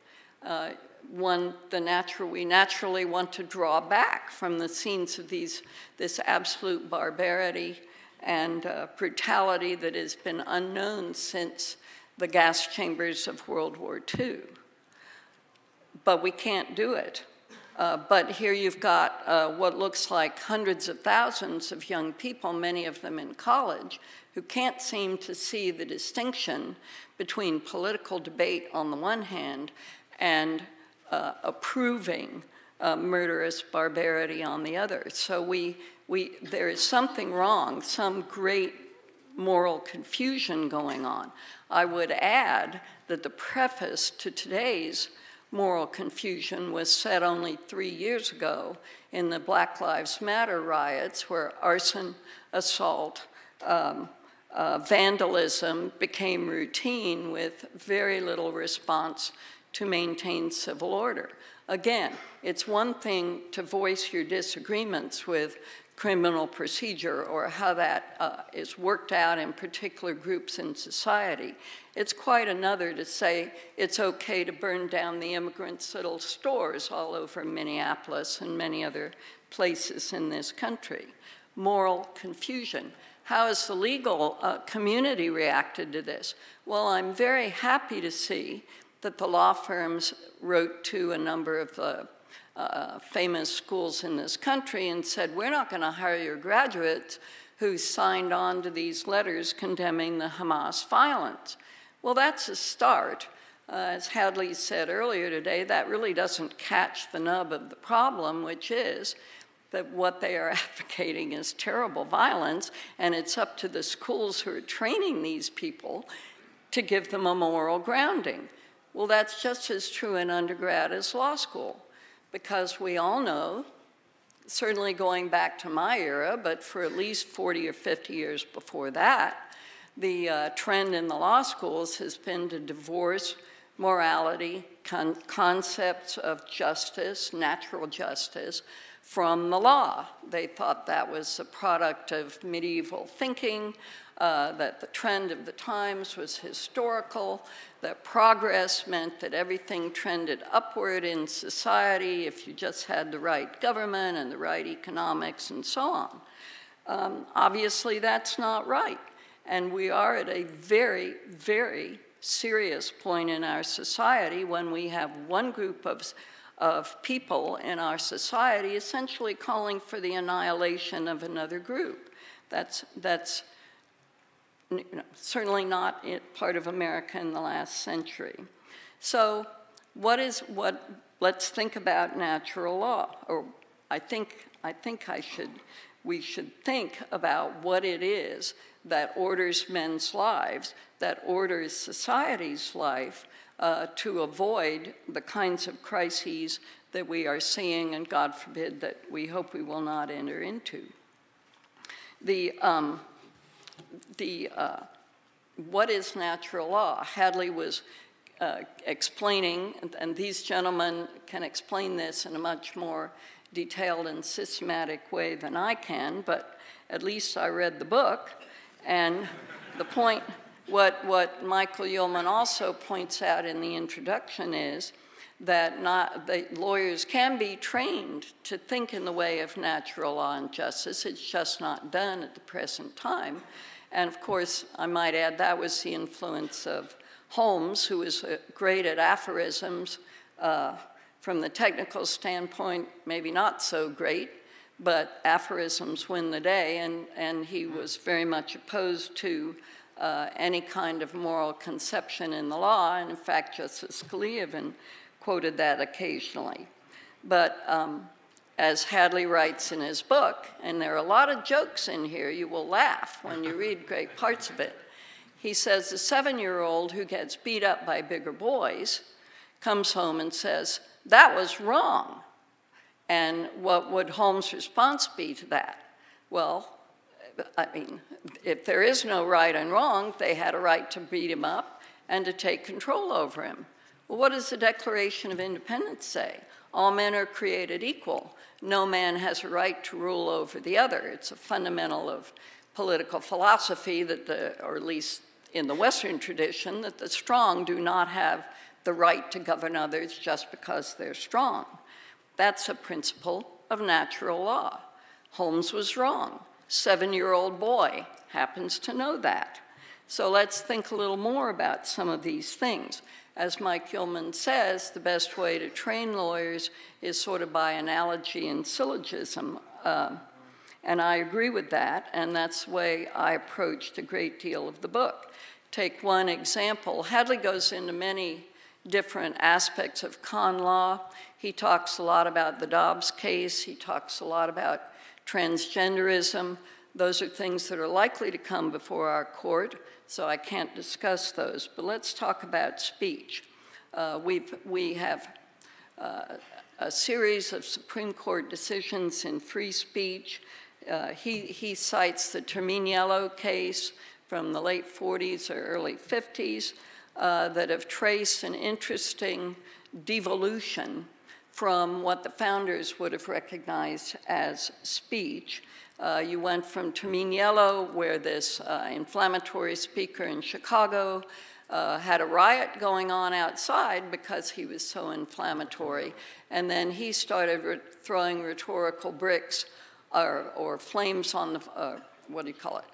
Uh, one, the natural, we naturally want to draw back from the scenes of these, this absolute barbarity and uh, brutality that has been unknown since the gas chambers of World War II. But we can't do it. Uh, but here you've got uh, what looks like hundreds of thousands of young people, many of them in college, who can't seem to see the distinction between political debate on the one hand and uh, approving uh, murderous barbarity on the other. So we, we, there is something wrong, some great moral confusion going on. I would add that the preface to today's moral confusion was set only three years ago in the Black Lives Matter riots, where arson, assault, um, uh, vandalism became routine with very little response to maintain civil order. Again, it's one thing to voice your disagreements with criminal procedure or how that uh, is worked out in particular groups in society. It's quite another to say it's okay to burn down the immigrants' little stores all over Minneapolis and many other places in this country. Moral confusion. how has the legal uh, community reacted to this? Well, I'm very happy to see that the law firms wrote to a number of the uh, famous schools in this country and said, we're not going to hire your graduates who signed on to these letters condemning the Hamas violence. Well, that's a start. Uh, as Hadley said earlier today, that really doesn't catch the nub of the problem, which is that what they are advocating is terrible violence, and it's up to the schools who are training these people to give them a moral grounding. Well, that's just as true in undergrad as law school, because we all know, certainly going back to my era, but for at least 40 or 50 years before that, the uh, trend in the law schools has been to divorce morality, con concepts of justice, natural justice, from the law. They thought that was a product of medieval thinking, uh, that the trend of the times was historical, that progress meant that everything trended upward in society if you just had the right government and the right economics and so on. Um, obviously, that's not right. And we are at a very, very serious point in our society when we have one group of, of people in our society essentially calling for the annihilation of another group. That's, that's certainly not part of America in the last century. So what is, what, let's think about natural law, or I think, I think I should, we should think about what it is that orders men's lives, that orders society's life uh, to avoid the kinds of crises that we are seeing, and God forbid that we hope we will not enter into. The, um, the uh, what is natural law? Hadley was uh, explaining, and these gentlemen can explain this in a much more detailed and systematic way than I can, but at least I read the book. And the point, what, what Michael Uhlmann also points out in the introduction is that not, the lawyers can be trained to think in the way of natural law and justice. It's just not done at the present time. And of course, I might add that was the influence of Holmes, who was uh, great at aphorisms. Uh, from the technical standpoint, maybe not so great, but aphorisms win the day, and, and he was very much opposed to uh, any kind of moral conception in the law, and in fact, Justice Scalia even quoted that occasionally. But um, as Hadley writes in his book, and there are a lot of jokes in here, you will laugh when you read great parts of it. He says the seven year old who gets beat up by bigger boys comes home and says, That was wrong. And what would Holmes' response be to that? Well, I mean, if there is no right and wrong, they had a right to beat him up and to take control over him. Well, what does the Declaration of Independence say? All men are created equal. No man has a right to rule over the other. It's a fundamental of political philosophy that the, or at least in the Western tradition, that the strong do not have the right to govern others just because they're strong. That's a principle of natural law. Holmes was wrong. Seven year old boy happens to know that. So let's think a little more about some of these things. As Mike Uhlmann says, the best way to train lawyers is sort of by analogy and syllogism. Uh, and I agree with that, and that's the way I approached a great deal of the book. Take one example. Hadley goes into many different aspects of con law. He talks a lot about the Dobbs case. He talks a lot about transgenderism. Those are things that are likely to come before our court, so I can't discuss those. But let's talk about speech. Uh, we've, we have uh, a series of Supreme Court decisions in free speech. Uh, he, he cites the Terminiello case from the late 40s or early 50s uh, that have traced an interesting devolution from what the founders would have recognized as speech. Uh, you went from Terminiello, where this uh, inflammatory speaker in Chicago uh, had a riot going on outside because he was so inflammatory. And then he started re throwing rhetorical bricks or, or, flames on the, uh, what do you call it,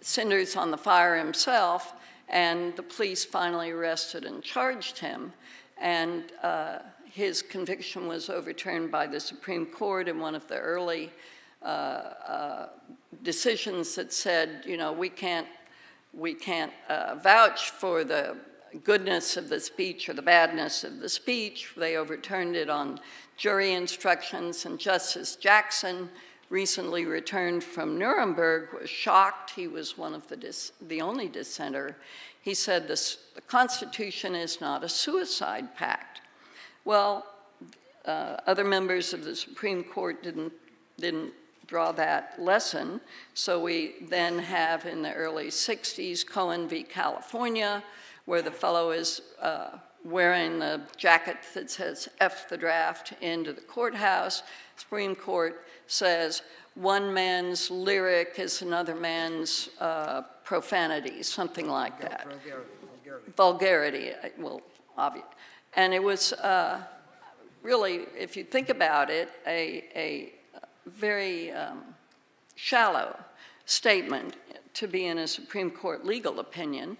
cinders on the fire himself, and the police finally arrested and charged him. And uh, his conviction was overturned by the Supreme Court in one of the early uh, uh, decisions that said, you know, we can't, we can't uh, vouch for the goodness of the speech or the badness of the speech. They overturned it on jury instructions, and Justice Jackson, recently returned from Nuremberg, was shocked. He was one of the, the only dissenter. He said this, the Constitution is not a suicide pact. Well, uh, other members of the Supreme Court didn't, didn't draw that lesson. So we then have in the early 60s Cohen v. California, where the fellow is uh, wearing the jacket that says F the draft into the courthouse. Supreme Court says one man's lyric is another man's uh, profanity, something like that. Vulgarity. Vulgarity, uh, well, obvious. And it was uh, really, if you think about it, a, a very um, shallow statement to be in a Supreme Court legal opinion.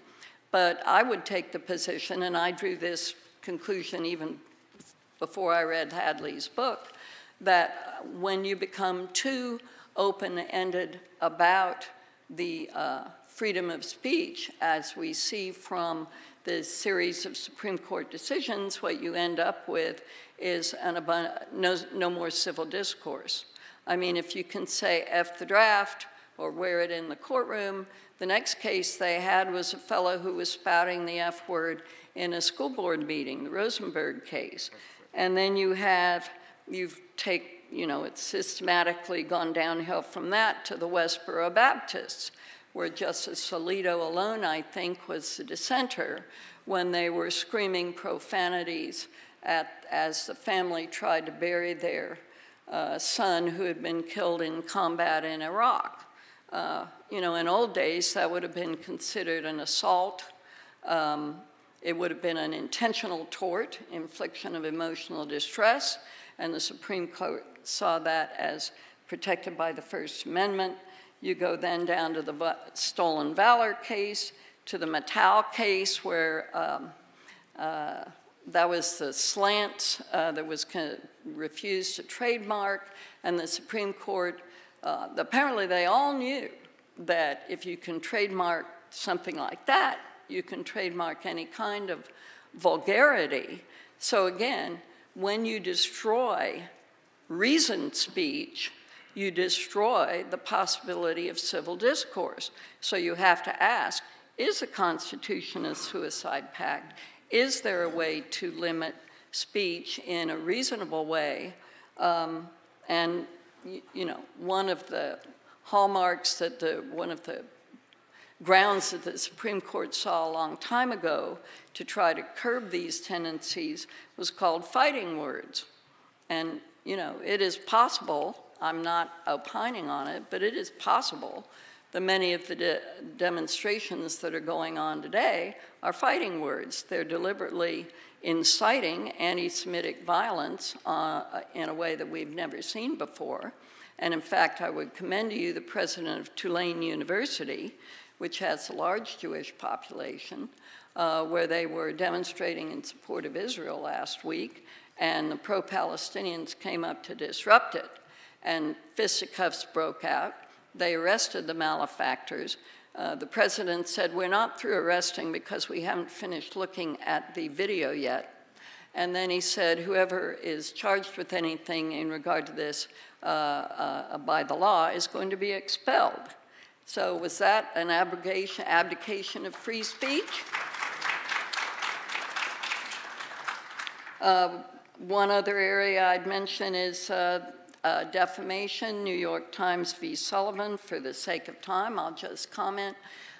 But I would take the position, and I drew this conclusion even before I read Hadley's book, that when you become too open-ended about the uh, freedom of speech, as we see from the series of Supreme Court decisions, what you end up with is an no, no more civil discourse. I mean, if you can say F the draft or wear it in the courtroom, the next case they had was a fellow who was spouting the F word in a school board meeting, the Rosenberg case. And then you have, you've take, you know, it's systematically gone downhill from that to the Westboro Baptists, where Justice Alito alone, I think, was the dissenter when they were screaming profanities at, as the family tried to bury their uh, son who had been killed in combat in Iraq. Uh, you know, in old days, that would have been considered an assault. Um, it would have been an intentional tort, infliction of emotional distress, and the Supreme Court saw that as protected by the First Amendment. You go then down to the stolen valor case, to the Matal case, where um, uh, that was the slant uh, that was refused to trademark, and the Supreme Court uh, apparently they all knew that if you can trademark something like that, you can trademark any kind of vulgarity. So again, when you destroy reasoned speech, you destroy the possibility of civil discourse. So you have to ask, is the Constitution a suicide pact? Is there a way to limit speech in a reasonable way? Um, and you know, one of the hallmarks that the, one of the grounds that the Supreme Court saw a long time ago to try to curb these tendencies was called fighting words. And, you know, it is possible, I'm not opining on it, but it is possible that many of the de demonstrations that are going on today are fighting words. They're deliberately inciting anti-Semitic violence uh, in a way that we've never seen before. And in fact, I would commend to you the president of Tulane University, which has a large Jewish population, uh, where they were demonstrating in support of Israel last week, and the pro-Palestinians came up to disrupt it. And fisticuffs broke out. They arrested the malefactors. Uh, the president said, we're not through arresting because we haven't finished looking at the video yet. And then he said, whoever is charged with anything in regard to this uh, uh, by the law is going to be expelled. So was that an abrogation, abdication of free speech? Uh, one other area I'd mention is uh, uh, defamation, New York Times v. Sullivan. For the sake of time, I'll just comment.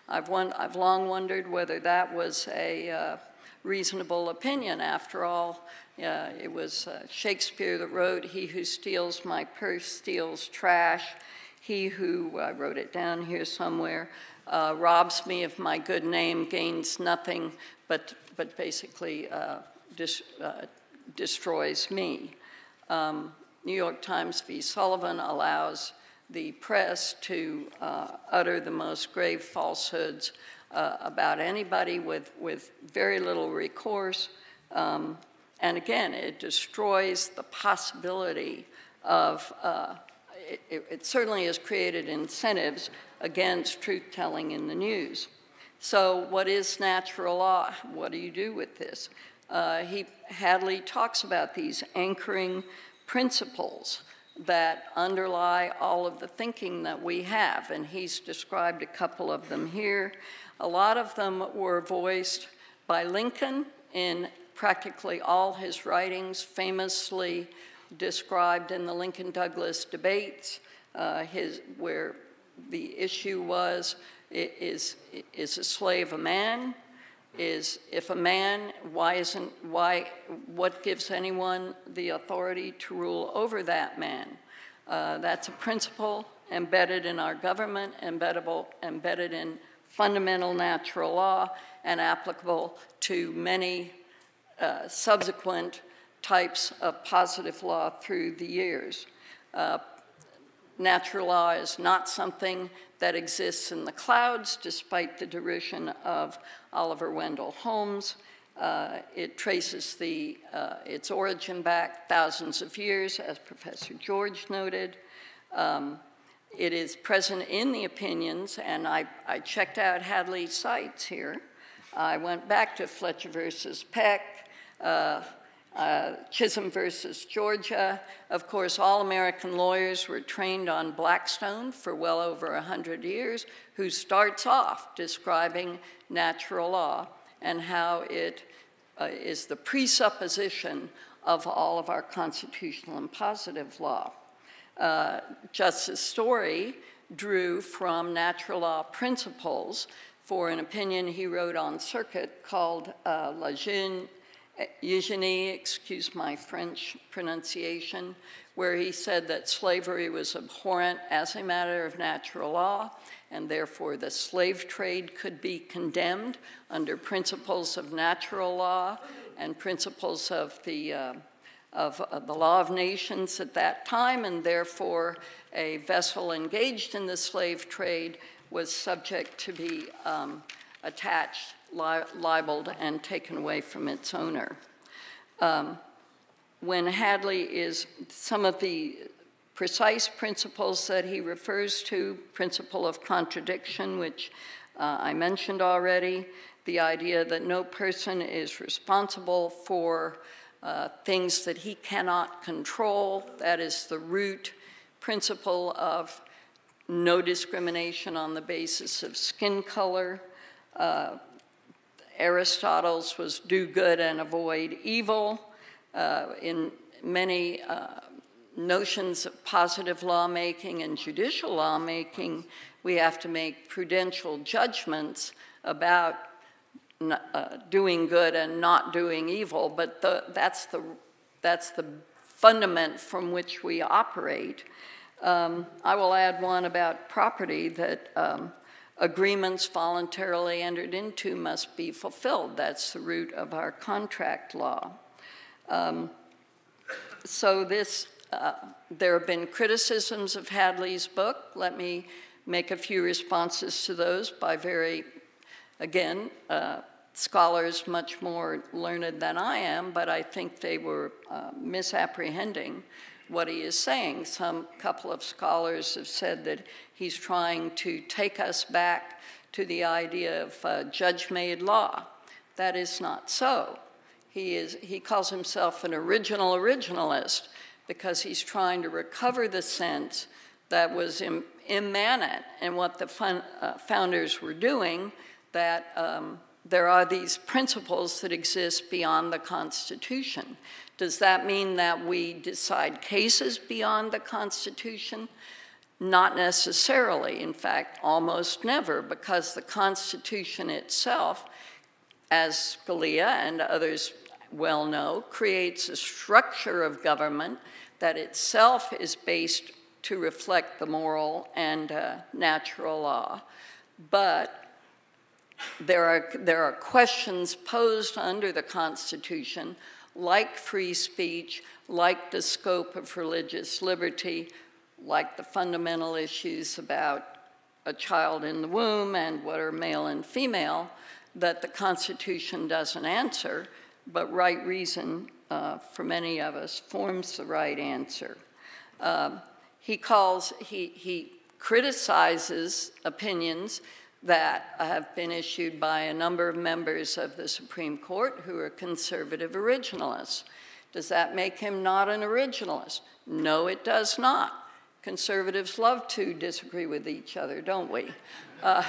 I've, won I've long wondered whether that was a uh, reasonable opinion. After all, uh, it was uh, Shakespeare that wrote, He who steals my purse steals trash. He who, I wrote it down here somewhere, uh, robs me of my good name gains nothing but, but basically uh, dis, destroys me. Um, New York Times v. Sullivan allows the press to uh, utter the most grave falsehoods uh, about anybody with, with very little recourse. Um, and again, it destroys the possibility of, uh, it, it, certainly has created incentives against truth telling in the news. So, what is natural law? What do you do with this? Uh, he, Hadley talks about these anchoring principles that underlie all of the thinking that we have, and he's described a couple of them here. A lot of them were voiced by Lincoln in practically all his writings, famously described in the Lincoln Douglas debates, uh, his, where the issue was is, is a slave a man? Is if a man, why isn't, why, what gives anyone the authority to rule over that man? Uh, that's a principle embedded in our government, embeddable, embedded in fundamental natural law, and applicable to many uh, subsequent types of positive law through the years. Uh, natural law is not something that exists in the clouds, despite the derision of Oliver Wendell Holmes. Uh, it traces the, uh, its origin back thousands of years, as Professor George noted. Um, it is present in the opinions, and I, I checked out Hadley's cites here. I went back to Fletcher versus Peck, uh, uh, Chisholm versus Georgia. Of course, all American lawyers were trained on Blackstone for well over 100 years, who starts off describing natural law and how it uh, is the presupposition of all of our constitutional and positive law. Uh, Justice Story drew from natural law principles for an opinion he wrote on circuit called uh, La Eugenie, excuse my French pronunciation, where he said that slavery was abhorrent as a matter of natural law, and therefore the slave trade could be condemned under principles of natural law and principles of the, uh, of uh, the law of nations at that time, and therefore a vessel engaged in the slave trade was subject to be um, attached li libeled and taken away from its owner. Um, when Hadley is, some of the precise principles that he refers to, principle of contradiction, which uh, I mentioned already, the idea that no person is responsible for uh, things that he cannot control, that is the root principle of no discrimination on the basis of skin color, uh, Aristotle's was do good and avoid evil. Uh, in many uh, notions of positive lawmaking and judicial lawmaking, we have to make prudential judgments about uh, doing good and not doing evil, but the, that's, the, that's the fundament from which we operate. Um, I will add one about property that um, agreements voluntarily entered into must be fulfilled. That's the root of our contract law. Um, so this, uh, there have been criticisms of Hadley's book. Let me make a few responses to those by very, again, uh, scholars much more learned than I am, but I think they were uh, misapprehending what he is saying. Some couple of scholars have said that he's trying to take us back to the idea of uh, judge-made law. That is not so. He, is, he calls himself an original originalist because he's trying to recover the sense that was Im immanent in what the fun, uh, founders were doing, that um, there are these principles that exist beyond the Constitution. Does that mean that we decide cases beyond the Constitution? Not necessarily, in fact, almost never, because the Constitution itself, as Scalia and others well know, creates a structure of government that itself is based to reflect the moral and uh, natural law. But there are, there are questions posed under the Constitution like free speech, like the scope of religious liberty, like the fundamental issues about a child in the womb and what are male and female, that the Constitution doesn't answer, but right reason uh, for many of us forms the right answer. Um, he calls, he, he criticizes opinions that have been issued by a number of members of the Supreme Court who are conservative originalists. Does that make him not an originalist? No, it does not. Conservatives love to disagree with each other, don't we? Uh,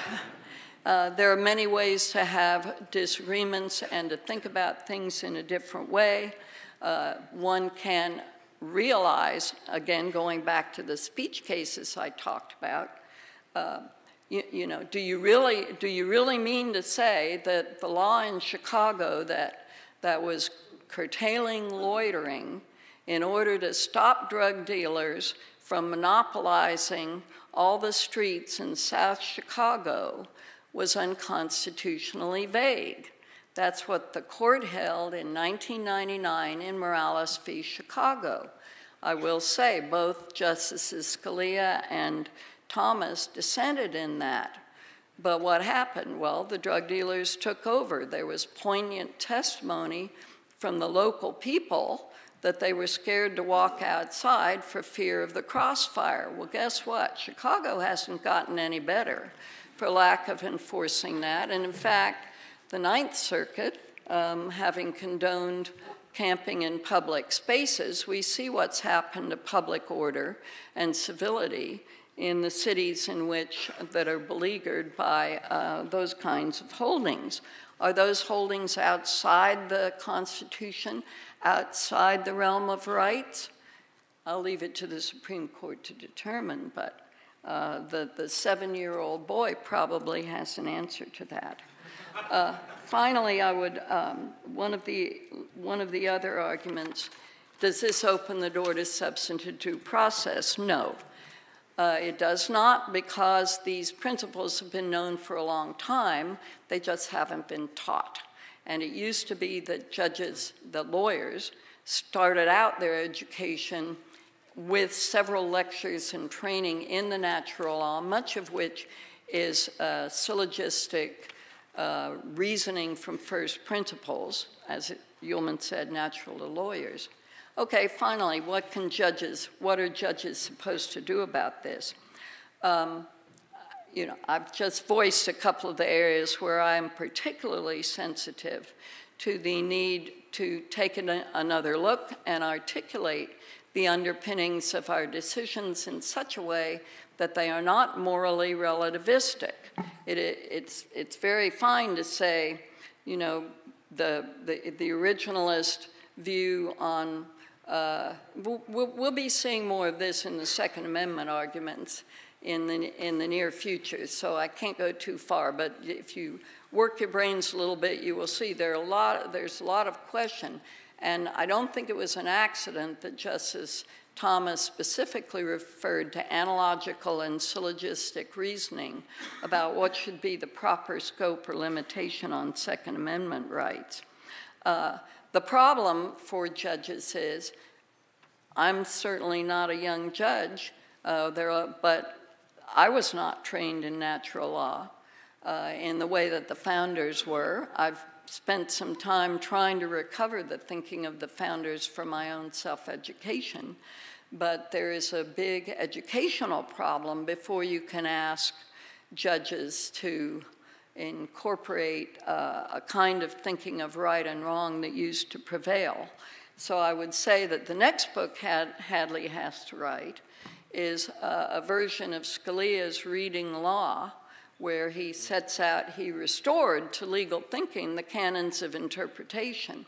uh, there are many ways to have disagreements and to think about things in a different way. Uh, one can realize, again, going back to the speech cases I talked about, uh, you, you, know, do you really do you really mean to say that the law in Chicago that that was curtailing loitering in order to stop drug dealers from monopolizing all the streets in South Chicago was unconstitutionally vague? That's what the court held in 1999 in Morales v. Chicago. I will say both Justices Scalia and Thomas dissented in that. But what happened? Well, the drug dealers took over. There was poignant testimony from the local people that they were scared to walk outside for fear of the crossfire. Well, guess what? Chicago hasn't gotten any better for lack of enforcing that. And in fact, the Ninth Circuit, um, having condoned camping in public spaces, we see what's happened to public order and civility in the cities in which that are beleaguered by uh, those kinds of holdings. Are those holdings outside the Constitution, outside the realm of rights? I'll leave it to the Supreme Court to determine, but uh, the, the seven-year-old boy probably has an answer to that. Uh, finally, I would, um, one, of the, one of the other arguments, does this open the door to substantive due process? No. Uh, it does not because these principles have been known for a long time, they just haven't been taught. And it used to be that judges, the lawyers, started out their education with several lectures and training in the natural law, much of which is uh, syllogistic uh, reasoning from first principles, as Uhlmann said, natural to lawyers. Okay, finally, what can judges, what are judges supposed to do about this? Um, you know, I've just voiced a couple of the areas where I'm particularly sensitive to the need to take an, another look and articulate the underpinnings of our decisions in such a way that they are not morally relativistic. It, it, it's, it's very fine to say, you know, the, the, the originalist view on uh, we'll, we'll, be seeing more of this in the Second Amendment arguments in the, in the near future, so I can't go too far, but if you work your brains a little bit, you will see there a lot, there's a lot of question, and I don't think it was an accident that Justice Thomas specifically referred to analogical and syllogistic reasoning about what should be the proper scope or limitation on Second Amendment rights. Uh, the problem for judges is, I'm certainly not a young judge, uh, there are, but I was not trained in natural law uh, in the way that the founders were. I've spent some time trying to recover the thinking of the founders for my own self-education, but there is a big educational problem before you can ask judges to incorporate uh, a kind of thinking of right and wrong that used to prevail. So I would say that the next book Had Hadley has to write is uh, a version of Scalia's Reading Law, where he sets out, he restored to legal thinking the canons of interpretation.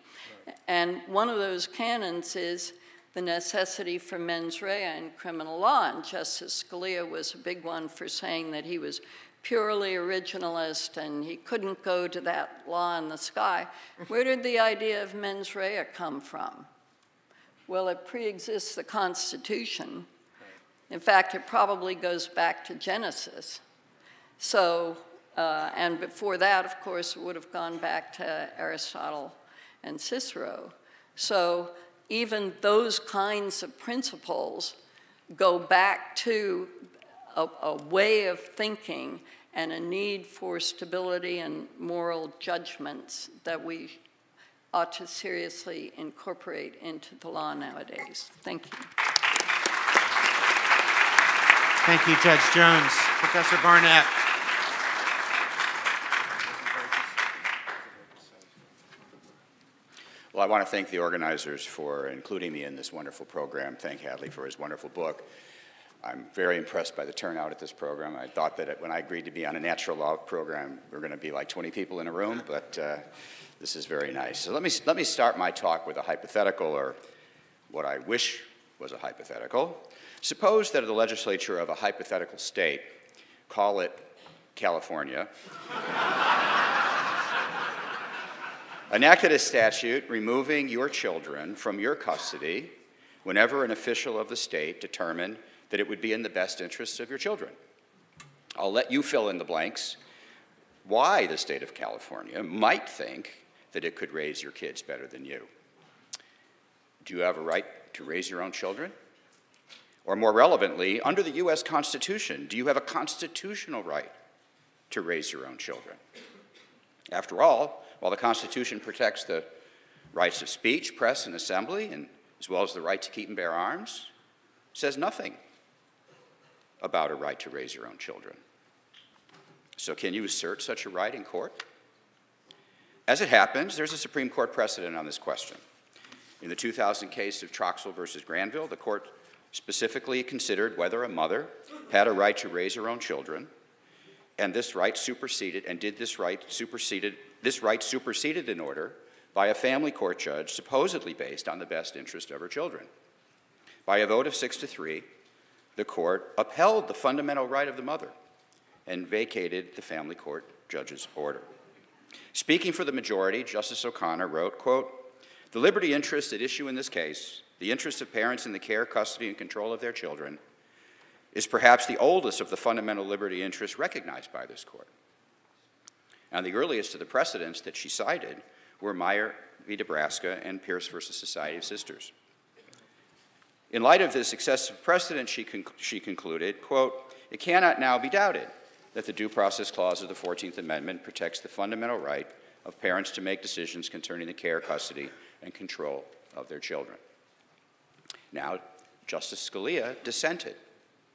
And one of those canons is the necessity for mens rea in criminal law. And Justice Scalia was a big one for saying that he was purely originalist and he couldn't go to that law in the sky. Where did the idea of mens rea come from? Well, it pre-exists the Constitution. In fact, it probably goes back to Genesis. So, uh, and before that, of course, it would have gone back to Aristotle and Cicero. So even those kinds of principles go back to a, a way of thinking and a need for stability and moral judgments that we ought to seriously incorporate into the law nowadays. Thank you. Thank you, Judge Jones. Professor Barnett. Well, I want to thank the organizers for including me in this wonderful program. Thank Hadley for his wonderful book. I'm very impressed by the turnout at this program. I thought that when I agreed to be on a natural law program, we are going to be like 20 people in a room, but uh, this is very nice. So let me, let me start my talk with a hypothetical, or what I wish was a hypothetical. Suppose that the legislature of a hypothetical state, call it California, enacted a statute removing your children from your custody whenever an official of the state determined that it would be in the best interests of your children. I'll let you fill in the blanks why the state of California might think that it could raise your kids better than you. Do you have a right to raise your own children? Or more relevantly, under the US Constitution, do you have a constitutional right to raise your own children? After all, while the Constitution protects the rights of speech, press, and assembly, and as well as the right to keep and bear arms, says nothing about a right to raise your own children. So, can you assert such a right in court? As it happens, there's a Supreme Court precedent on this question. In the 2000 case of Troxel versus Granville, the court specifically considered whether a mother had a right to raise her own children, and this right superseded, and did this right superseded this right superseded an order by a family court judge supposedly based on the best interest of her children. By a vote of six to three, the court upheld the fundamental right of the mother and vacated the family court judge's order. Speaking for the majority, Justice O'Connor wrote, quote, the liberty interest at issue in this case, the interest of parents in the care, custody, and control of their children, is perhaps the oldest of the fundamental liberty interests recognized by this court. And the earliest of the precedents that she cited were Meyer v. Nebraska and Pierce v. Society of Sisters. In light of this excessive precedent, she, she concluded, quote, it cannot now be doubted that the Due Process Clause of the 14th Amendment protects the fundamental right of parents to make decisions concerning the care, custody, and control of their children. Now, Justice Scalia dissented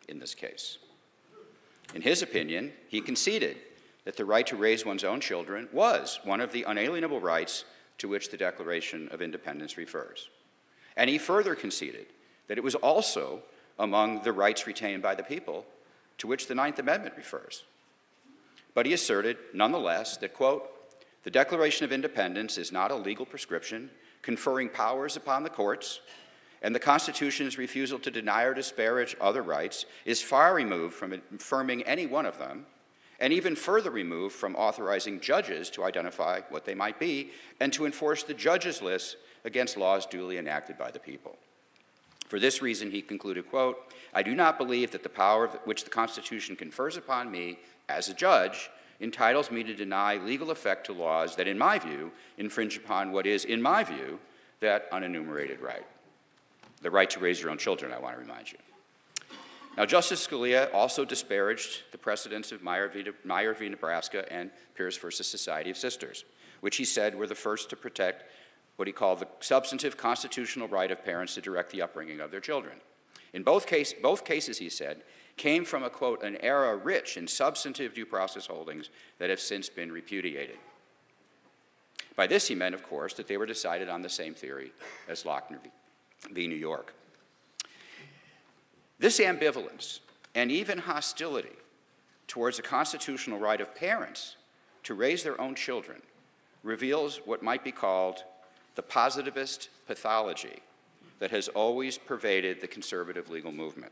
in this case. In his opinion, he conceded that the right to raise one's own children was one of the unalienable rights to which the Declaration of Independence refers. And he further conceded that it was also among the rights retained by the people to which the Ninth Amendment refers. But he asserted, nonetheless, that, quote, the Declaration of Independence is not a legal prescription conferring powers upon the courts, and the Constitution's refusal to deny or disparage other rights is far removed from affirming any one of them and even further removed from authorizing judges to identify what they might be and to enforce the judges' list against laws duly enacted by the people. For this reason, he concluded, quote, I do not believe that the power which the Constitution confers upon me as a judge entitles me to deny legal effect to laws that, in my view, infringe upon what is, in my view, that unenumerated right. The right to raise your own children, I want to remind you. Now, Justice Scalia also disparaged the precedents of Meyer v. Meyer v. Nebraska and Pierce versus Society of Sisters, which he said were the first to protect what he called the substantive constitutional right of parents to direct the upbringing of their children. In both, case, both cases, he said, came from a quote, an era rich in substantive due process holdings that have since been repudiated. By this, he meant, of course, that they were decided on the same theory as Lochner v. New York. This ambivalence and even hostility towards the constitutional right of parents to raise their own children reveals what might be called the positivist pathology that has always pervaded the conservative legal movement.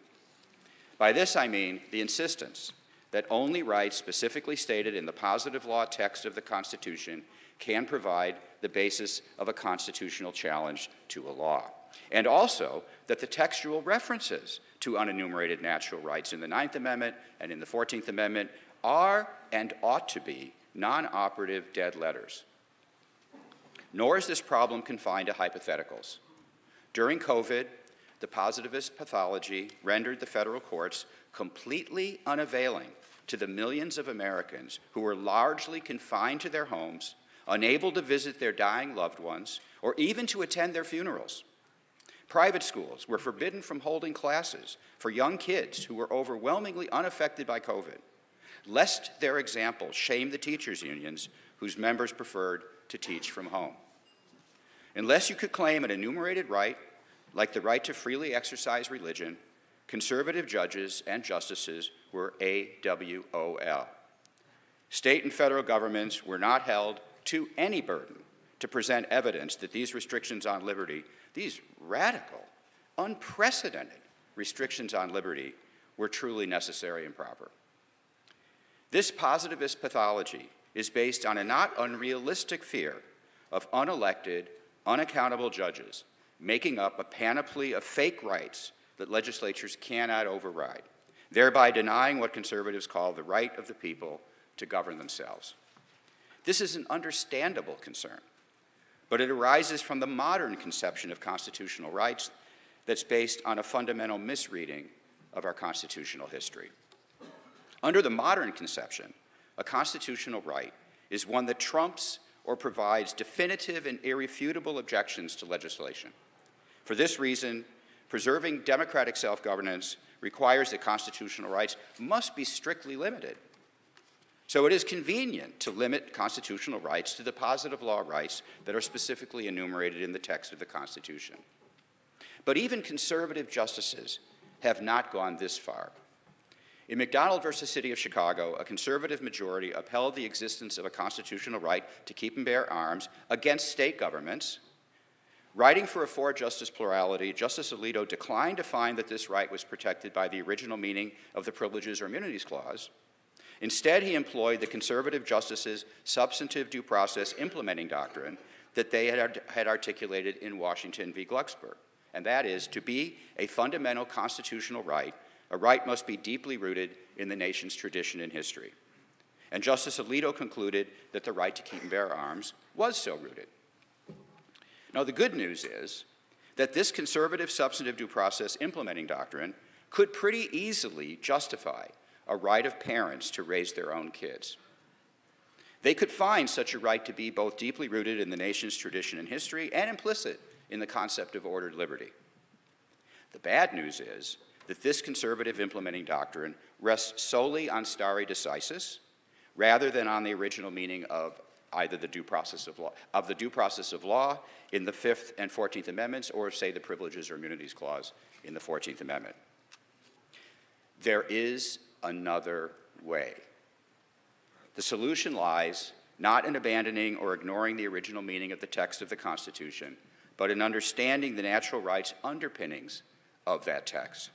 By this I mean the insistence that only rights specifically stated in the positive law text of the Constitution can provide the basis of a constitutional challenge to a law. And also that the textual references to unenumerated natural rights in the Ninth Amendment and in the Fourteenth Amendment are and ought to be non operative dead letters. Nor is this problem confined to hypotheticals. During COVID, the positivist pathology rendered the federal courts completely unavailing to the millions of Americans who were largely confined to their homes, unable to visit their dying loved ones, or even to attend their funerals. Private schools were forbidden from holding classes for young kids who were overwhelmingly unaffected by COVID, lest their example shame the teachers' unions whose members preferred to teach from home. Unless you could claim an enumerated right, like the right to freely exercise religion, conservative judges and justices were AWOL. State and federal governments were not held to any burden to present evidence that these restrictions on liberty, these radical, unprecedented restrictions on liberty, were truly necessary and proper. This positivist pathology is based on a not unrealistic fear of unelected, unaccountable judges making up a panoply of fake rights that legislatures cannot override, thereby denying what conservatives call the right of the people to govern themselves. This is an understandable concern but it arises from the modern conception of constitutional rights that's based on a fundamental misreading of our constitutional history. Under the modern conception, a constitutional right is one that trumps or provides definitive and irrefutable objections to legislation. For this reason, preserving democratic self governance requires that constitutional rights must be strictly limited so it is convenient to limit constitutional rights to the positive law rights that are specifically enumerated in the text of the Constitution. But even conservative justices have not gone this far. In McDonald versus City of Chicago, a conservative majority upheld the existence of a constitutional right to keep and bear arms against state governments. Writing for a four justice plurality, Justice Alito declined to find that this right was protected by the original meaning of the Privileges or Immunities Clause Instead, he employed the conservative justices' substantive due process implementing doctrine that they had, had articulated in Washington v. Glucksberg, and that is to be a fundamental constitutional right, a right must be deeply rooted in the nation's tradition and history. And Justice Alito concluded that the right to keep and bear arms was so rooted. Now, the good news is that this conservative substantive due process implementing doctrine could pretty easily justify a right of parents to raise their own kids. They could find such a right to be both deeply rooted in the nation's tradition and history and implicit in the concept of ordered liberty. The bad news is that this conservative implementing doctrine rests solely on stare decisis rather than on the original meaning of either the due process of law of the due process of law in the 5th and 14th amendments or say the privileges or immunities clause in the 14th amendment. There is another way. The solution lies not in abandoning or ignoring the original meaning of the text of the Constitution, but in understanding the natural rights underpinnings of that text.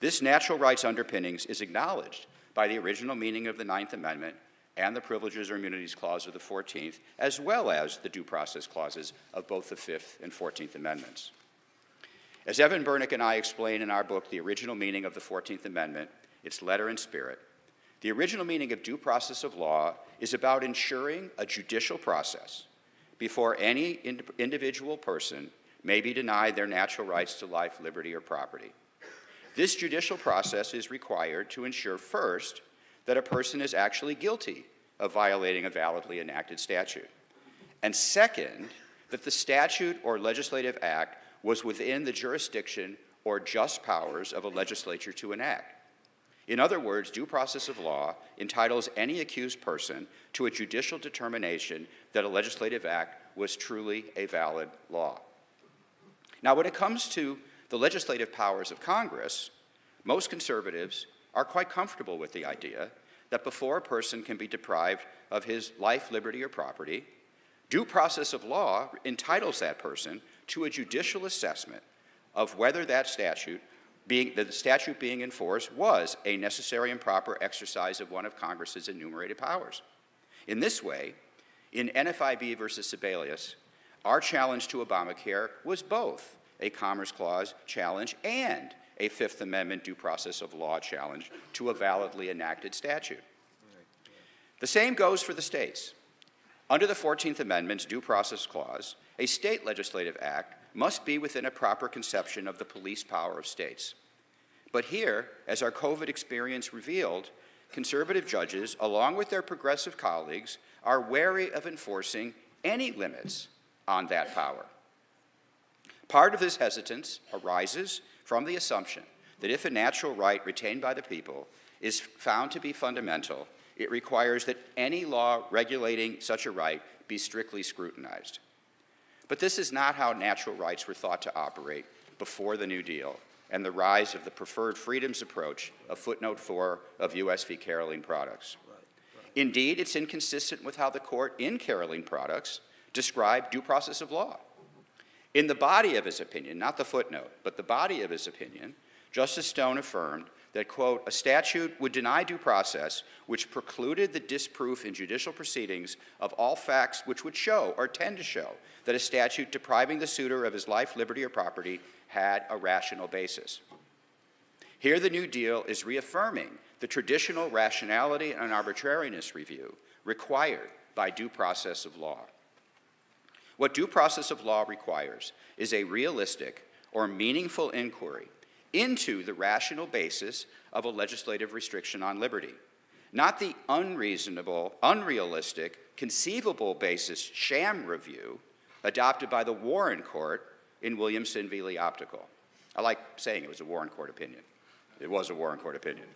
This natural rights underpinnings is acknowledged by the original meaning of the Ninth Amendment and the Privileges or Immunities Clause of the 14th, as well as the due process clauses of both the Fifth and 14th Amendments. As Evan Bernick and I explain in our book, The Original Meaning of the 14th Amendment, its letter and spirit. The original meaning of due process of law is about ensuring a judicial process before any ind individual person may be denied their natural rights to life, liberty, or property. This judicial process is required to ensure, first, that a person is actually guilty of violating a validly enacted statute, and second, that the statute or legislative act was within the jurisdiction or just powers of a legislature to enact. In other words, due process of law entitles any accused person to a judicial determination that a legislative act was truly a valid law. Now, when it comes to the legislative powers of Congress, most conservatives are quite comfortable with the idea that before a person can be deprived of his life, liberty, or property, due process of law entitles that person to a judicial assessment of whether that statute being, the statute being enforced was a necessary and proper exercise of one of Congress's enumerated powers. In this way, in NFIB versus Sebelius, our challenge to Obamacare was both a Commerce Clause challenge and a Fifth Amendment due process of law challenge to a validly enacted statute. The same goes for the states. Under the 14th Amendment's Due Process Clause, a state legislative act must be within a proper conception of the police power of states. But here, as our COVID experience revealed, conservative judges, along with their progressive colleagues, are wary of enforcing any limits on that power. Part of this hesitance arises from the assumption that if a natural right retained by the people is found to be fundamental, it requires that any law regulating such a right be strictly scrutinized. But this is not how natural rights were thought to operate before the New Deal and the rise of the preferred freedoms approach of footnote 4 of U.S. v. Carolene Products. Indeed, it's inconsistent with how the court in Carolene Products described due process of law. In the body of his opinion, not the footnote, but the body of his opinion, Justice Stone affirmed that, quote, a statute would deny due process which precluded the disproof in judicial proceedings of all facts which would show or tend to show that a statute depriving the suitor of his life, liberty, or property had a rational basis. Here, the New Deal is reaffirming the traditional rationality and arbitrariness review required by due process of law. What due process of law requires is a realistic or meaningful inquiry into the rational basis of a legislative restriction on liberty, not the unreasonable, unrealistic, conceivable basis sham review adopted by the Warren Court in Williamson v. Lee Optical. I like saying it was a Warren Court opinion. It was a Warren Court opinion.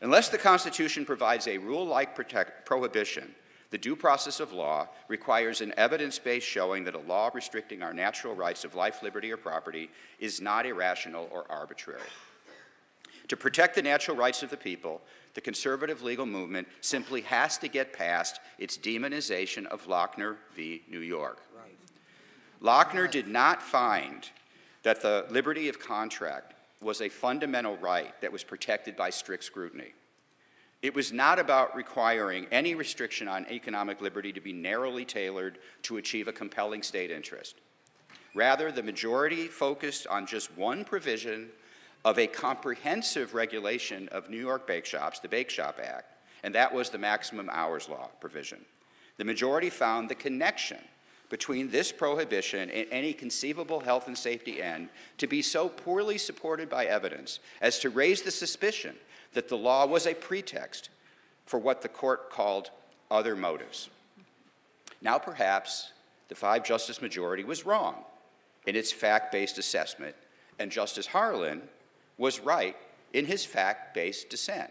Unless the Constitution provides a rule like prohibition, the due process of law requires an evidence based showing that a law restricting our natural rights of life, liberty, or property is not irrational or arbitrary. To protect the natural rights of the people, the conservative legal movement simply has to get past its demonization of Lochner v. New York. Lochner did not find that the liberty of contract was a fundamental right that was protected by strict scrutiny. It was not about requiring any restriction on economic liberty to be narrowly tailored to achieve a compelling state interest. Rather, the majority focused on just one provision of a comprehensive regulation of New York bake shops, the Bake Shop Act, and that was the maximum hours law provision. The majority found the connection between this prohibition and any conceivable health and safety end to be so poorly supported by evidence as to raise the suspicion that the law was a pretext for what the court called other motives. Now, perhaps the five justice majority was wrong in its fact based assessment, and Justice Harlan was right in his fact based dissent.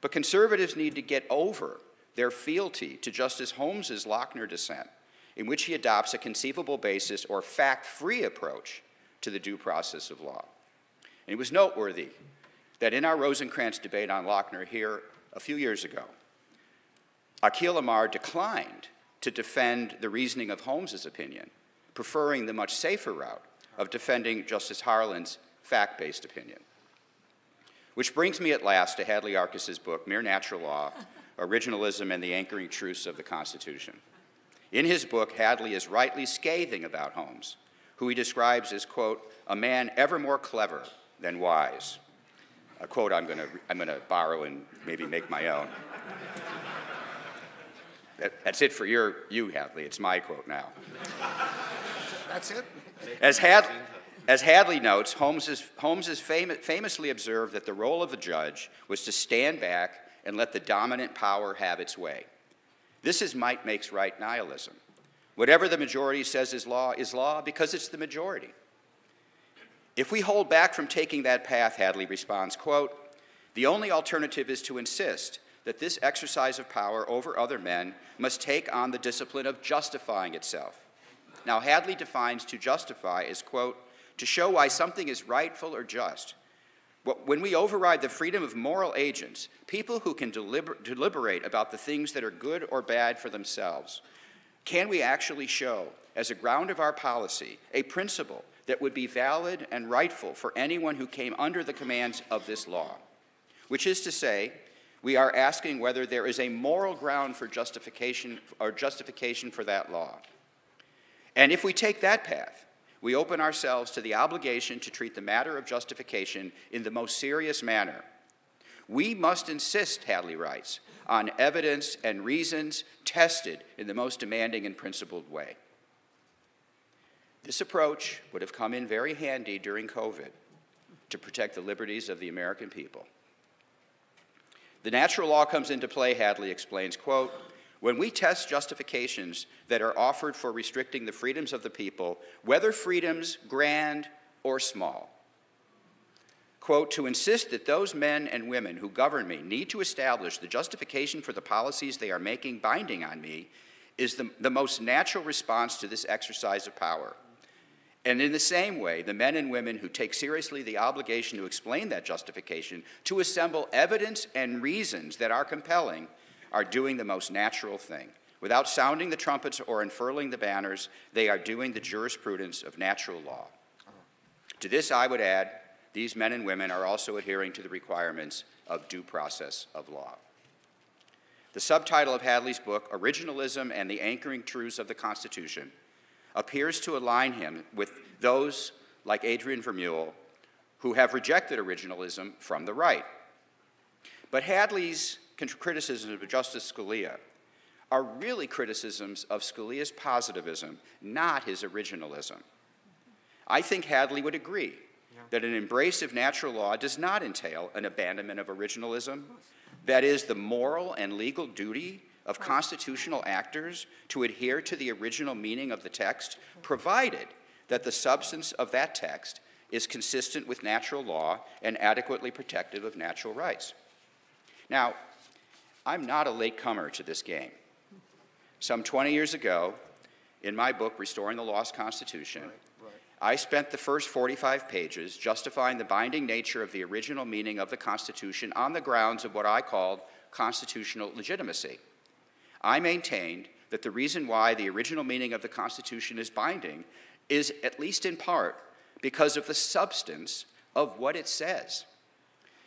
But conservatives need to get over their fealty to Justice Holmes's Lochner dissent in which he adopts a conceivable basis or fact free approach to the due process of law. And it was noteworthy that in our Rosenkranz debate on Lochner here a few years ago, Akhil Amar declined to defend the reasoning of Holmes's opinion, preferring the much safer route of defending Justice Harlan's fact based opinion. Which brings me at last to Hadley Arkes's book, Mere Natural Law Originalism and the Anchoring Truths of the Constitution. In his book, Hadley is rightly scathing about Holmes, who he describes as, quote, a man ever more clever than wise. A quote I'm going to I'm going to borrow and maybe make my own. that, that's it for your, you, Hadley. It's my quote now. That's it? As, Had, as Hadley notes, Holmes, is, Holmes is fam- famously observed that the role of the judge was to stand back and let the dominant power have its way. This is might makes right nihilism. Whatever the majority says is law is law because it's the majority. If we hold back from taking that path, Hadley responds, quote, the only alternative is to insist that this exercise of power over other men must take on the discipline of justifying itself. Now, Hadley defines to justify as, quote, to show why something is rightful or just, when we override the freedom of moral agents, people who can deliber- deliberate about the things that are good or bad for themselves, can we actually show, as a ground of our policy, a principle that would be valid and rightful for anyone who came under the commands of this law? Which is to say, we are asking whether there is a moral ground for justification or justification for that law. And if we take that path, we open ourselves to the obligation to treat the matter of justification in the most serious manner. We must insist, Hadley writes, on evidence and reasons tested in the most demanding and principled way. This approach would have come in very handy during COVID to protect the liberties of the American people. The natural law comes into play, Hadley explains, quote, when we test justifications that are offered for restricting the freedoms of the people, whether freedoms grand or small, quote, to insist that those men and women who govern me need to establish the justification for the policies they are making binding on me is the, the most natural response to this exercise of power. And in the same way, the men and women who take seriously the obligation to explain that justification, to assemble evidence and reasons that are compelling, are doing the most natural thing. Without sounding the trumpets or unfurling the banners, they are doing the jurisprudence of natural law. To this, I would add, these men and women are also adhering to the requirements of due process of law. The subtitle of Hadley's book, Originalism and the Anchoring Truths of the Constitution, appears to align him with those like Adrian Vermeule who have rejected originalism from the right. But Hadley's criticisms of Justice Scalia are really criticisms of Scalia's positivism, not his originalism. I think Hadley would agree that an embrace of natural law does not entail an abandonment of originalism. That is, the moral and legal duty of constitutional actors to adhere to the original meaning of the text, provided that the substance of that text is consistent with natural law and adequately protective of natural rights. Now, I'm not a latecomer to this game. Some 20 years ago, in my book, Restoring the Lost Constitution, right, right. I spent the first 45 pages justifying the binding nature of the original meaning of the Constitution on the grounds of what I called constitutional legitimacy. I maintained that the reason why the original meaning of the Constitution is binding is, at least in part, because of the substance of what it says.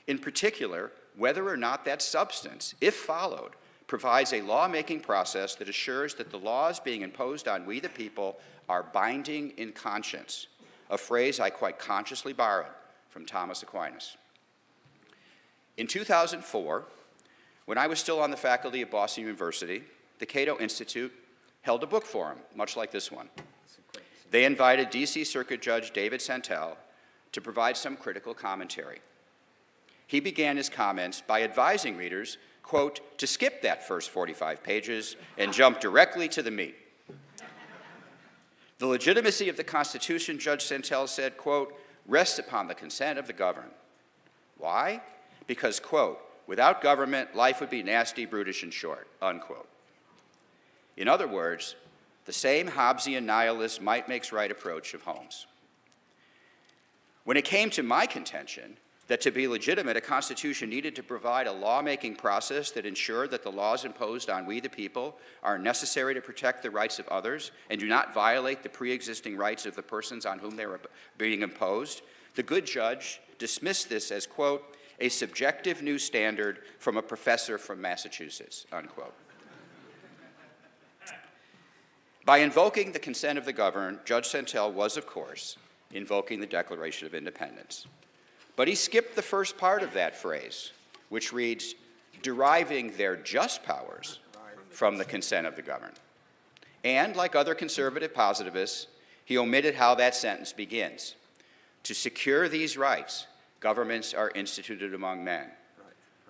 In particular, whether or not that substance, if followed, provides a lawmaking process that assures that the laws being imposed on we the people are binding in conscience, a phrase I quite consciously borrowed from Thomas Aquinas. In 2004, when I was still on the faculty at Boston University, the Cato Institute held a book forum, much like this one. They invited DC Circuit Judge David Sentelle to provide some critical commentary. He began his comments by advising readers, quote, to skip that first 45 pages and jump directly to the meat. The legitimacy of the Constitution, Judge Sentelle said, quote, rests upon the consent of the governed. Why? Because, quote, Without government, life would be nasty, brutish, and short, unquote. In other words, the same Hobbesian nihilist might makes right approach of Holmes. When it came to my contention that to be legitimate, a constitution needed to provide a lawmaking process that ensured that the laws imposed on we the people are necessary to protect the rights of others and do not violate the pre-existing rights of the persons on whom they were being imposed, the good judge dismissed this as, quote, a subjective new standard from a professor from Massachusetts, unquote. By invoking the consent of the governed, Judge Sentelle was, of course, invoking the Declaration of Independence. But he skipped the first part of that phrase, which reads, deriving their just powers from the consent of the governed. And, like other conservative positivists, he omitted how that sentence begins. To secure these rights, governments are instituted among men.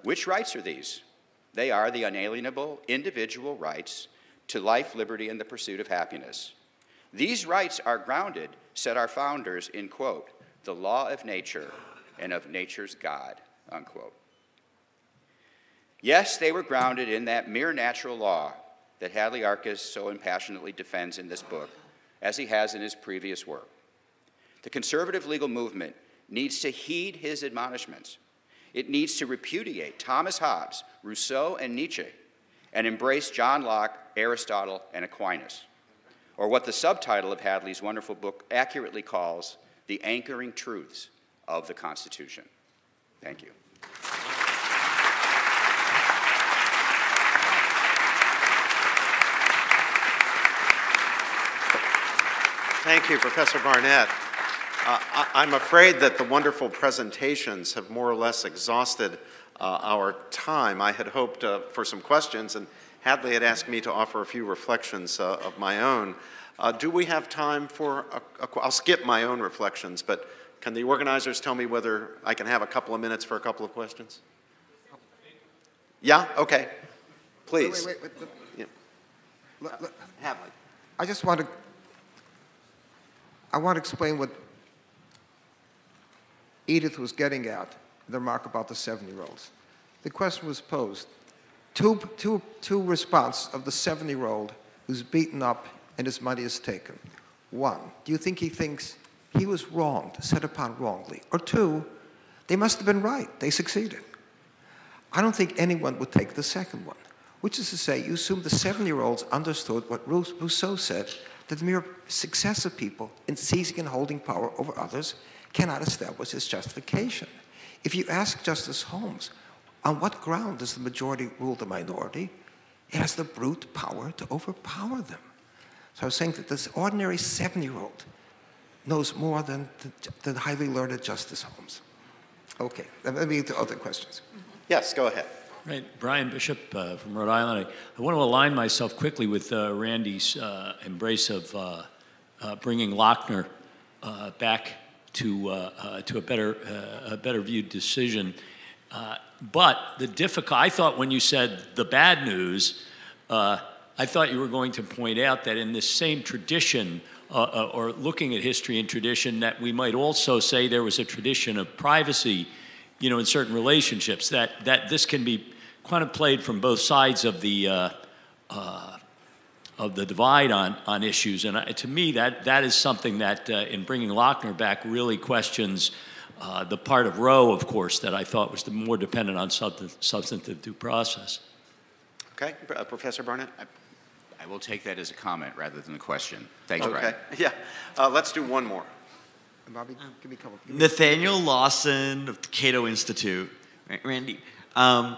Which rights are these? They are the unalienable individual rights to life, liberty, and the pursuit of happiness. These rights are grounded, said our founders, in, quote, the law of nature and of nature's God, unquote. Yes, they were grounded in that mere natural law that Hadley Arkes so impassionately defends in this book, as he has in his previous work. The conservative legal movement needs to heed his admonishments. It needs to repudiate Thomas Hobbes, Rousseau, and Nietzsche, and embrace John Locke, Aristotle, and Aquinas, or what the subtitle of Hadley's wonderful book accurately calls the anchoring truths of the Constitution. Thank you. Thank you, Professor Barnett. Uh, I, am afraid that the wonderful presentations have more or less exhausted uh, our time. I had hoped uh, for some questions, and Hadley had asked me to offer a few reflections uh, of my own. Uh, do we have time for, I'll skip my own reflections, but can the organizers tell me whether I can have a couple of minutes for a couple of questions? Yeah, okay. Please. Wait, wait, wait, Yeah. let- let- Have I just want to, I want to explain what Edith was getting at, the remark about the seven-year-olds. The question was posed, two, two, two response of the seven-year-old who's beaten up and his money is taken. One, do you think he thinks he was wronged, set upon wrongly? Or two, they must have been right, they succeeded. I don't think anyone would take the second one, which is to say, you assume the seven year olds understood what Rousseau said that the mere success of people in seizing and holding power over others cannot establish its justification. If you ask Justice Holmes, on what ground does the majority rule the minority? It has the brute power to overpower them. So I was saying that this ordinary seven year old knows more than the, highly learned Justice Holmes. Okay, let me get to other questions. Yes, go ahead. Right, Brian Bishop uh, from Rhode Island. I, I want to align myself quickly with uh, Randy's uh, embrace of uh, uh, bringing Lochner uh, back to uh, uh, to a better uh, a better viewed decision. Uh, but the difficult, I thought when you said the bad news, I thought you were going to point out that in this same tradition, or looking at history and tradition, that we might also say there was a tradition of privacy, you know, in certain relationships. That that this can be kind of played from both sides of the uh, uh, of the divide on on issues. And I, to me, that that is something that uh, in bringing Lochner back really questions. Uh, the part of Roe, of course, that I thought was the more dependent on substan- substantive due process. Okay, uh, Professor Barnett? I will take that as a comment rather than a question. Thanks, Okay, Brian. yeah. Uh, let's do one more. Bobby, give me a couple. give me- Nathaniel Lawson of the Cato Institute. Randy, um,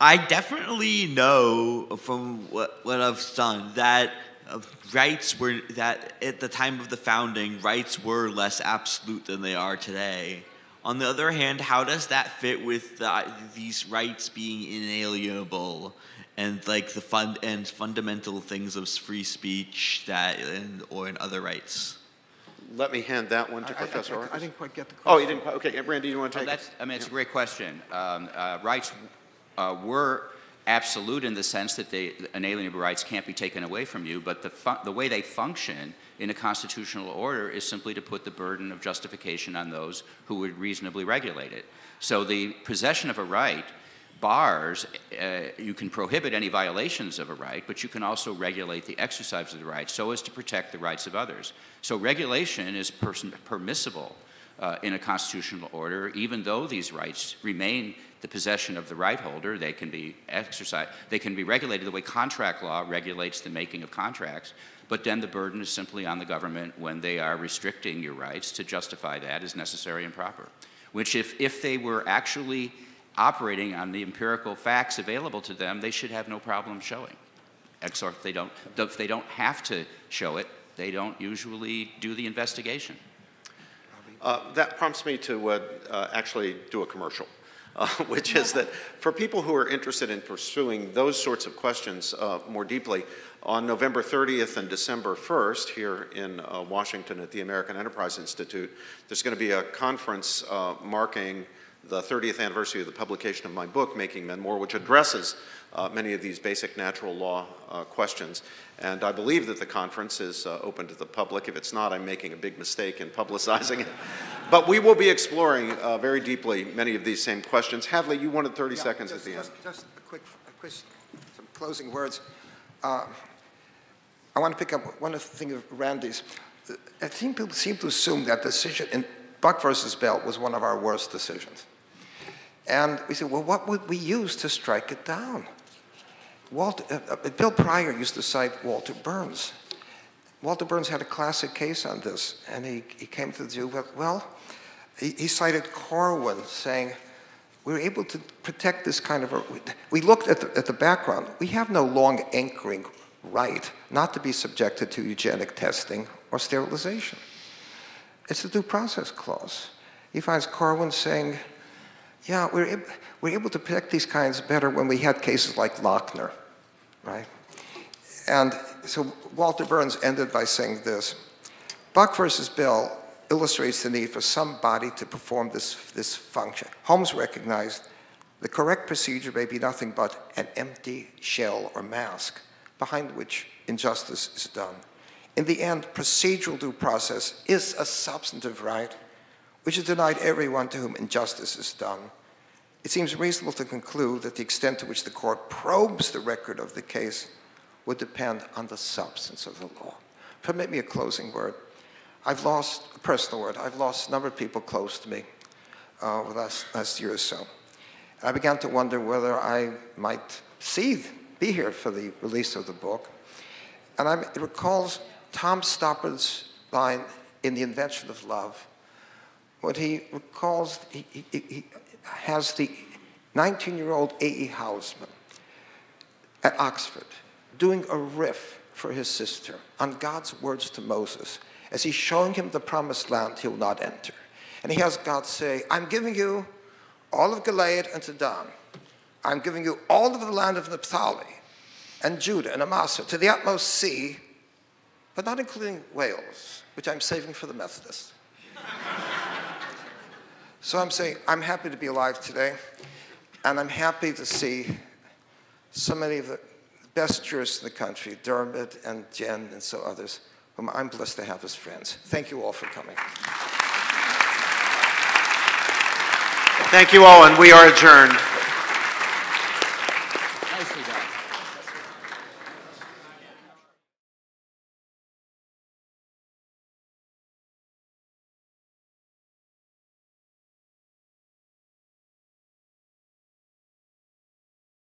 I definitely know from what, what I've done that uh, rights were that at the time of the founding, rights were less absolute than they are today. On the other hand, how does that fit with the, these rights being inalienable and like the fund and fundamental things of free speech that and or in other rights? Let me hand that one to I- I- Professor I, I Arkes. didn't quite get the question. Oh, you didn't quite, okay, Randy, you want to Well, take it? that's, I mean, it's a great question. Um, uh, rights uh, were absolute in the sense that they, inalienable rights can't be taken away from you, but the, the way they function in a constitutional order is simply to put the burden of justification on those who would reasonably regulate it. So the possession of a right bars, uh, you can prohibit any violations of a right, but you can also regulate the exercise of the right so as to protect the rights of others. So regulation is permissible uh, in a constitutional order, even though these rights remain the possession of the right holder, they can be exercised, they can be regulated the way contract law regulates the making of contracts. But then the burden is simply on the government when they are restricting your rights to justify that as necessary and proper. Which, if, if they were actually operating on the empirical facts available to them, they should have no problem showing. Except they don't, if they don't have to show it, they don't usually do the investigation. Uh, that prompts me to uh, uh, actually do a commercial, uh, which is that for people who are interested in pursuing those sorts of questions uh, more deeply, on November 30th and December 1st here in Washington at the American Enterprise Institute, there's going to be a conference marking the 30th anniversary of the publication of my book, Making Men Moral, which addresses uh, many of these basic natural law uh, questions. And I believe that the conference is uh, open to the public. If it's not, I'm making a big mistake in publicizing it. But we will be exploring uh, very deeply many of these same questions. Hadley, you wanted 30 Yeah, seconds just, at the end. just, Just a quick, a quick, some closing words. Uh, I want to pick up one of the things of Randy's. I think people seem to assume that decision in Buck versus Bell was one of our worst decisions. And we said, well, what would we use to strike it down? Walter, uh, uh, Bill Pryor used to cite Walter Berns. Walter Berns had a classic case on this, and he, he came to the view, well, he, he cited Corwin saying, we're able to protect this kind of a, we looked at the, at the background. We have no long anchoring right not to be subjected to eugenic testing or sterilization. It's the due process clause. He finds Corwin saying, yeah, we're, we're able to protect these kinds better when we had cases like Lochner, right? And so Walter Berns ended by saying this Buck versus Bill illustrates the need for somebody to perform this, this function. Holmes recognized the correct procedure may be nothing but an empty shell or mask behind which injustice is done. In the end, procedural due process is a substantive right which is denied everyone to whom injustice is done. It seems reasonable to conclude that the extent to which the court probes the record of the case would depend on the substance of the law. Permit me a closing word. I've lost, a personal word, I've lost a number of people close to me uh, over the last, last year or so. I began to wonder whether I might see, be here for the release of the book. And I, it recalls Tom Stoppard's line in The Invention of Love, when he recalls, he, he, he has the 19-year-old A.E. Housman at Oxford doing a riff for his sister on God's words to Moses as he's showing him the promised land he will not enter. And he has God say, I'm giving you all of Gilead and Edom. I'm giving you all of the land of Naphtali and Judah and Amasa to the utmost sea, but not including Wales, which I'm saving for the Methodists. So I'm saying, I'm happy to be alive today, and I'm happy to see so many of the best jurists in the country, Dermot and Jen and so others, whom I'm blessed to have as friends. Thank you all for coming. Thank you all, and we are adjourned. Nicely done.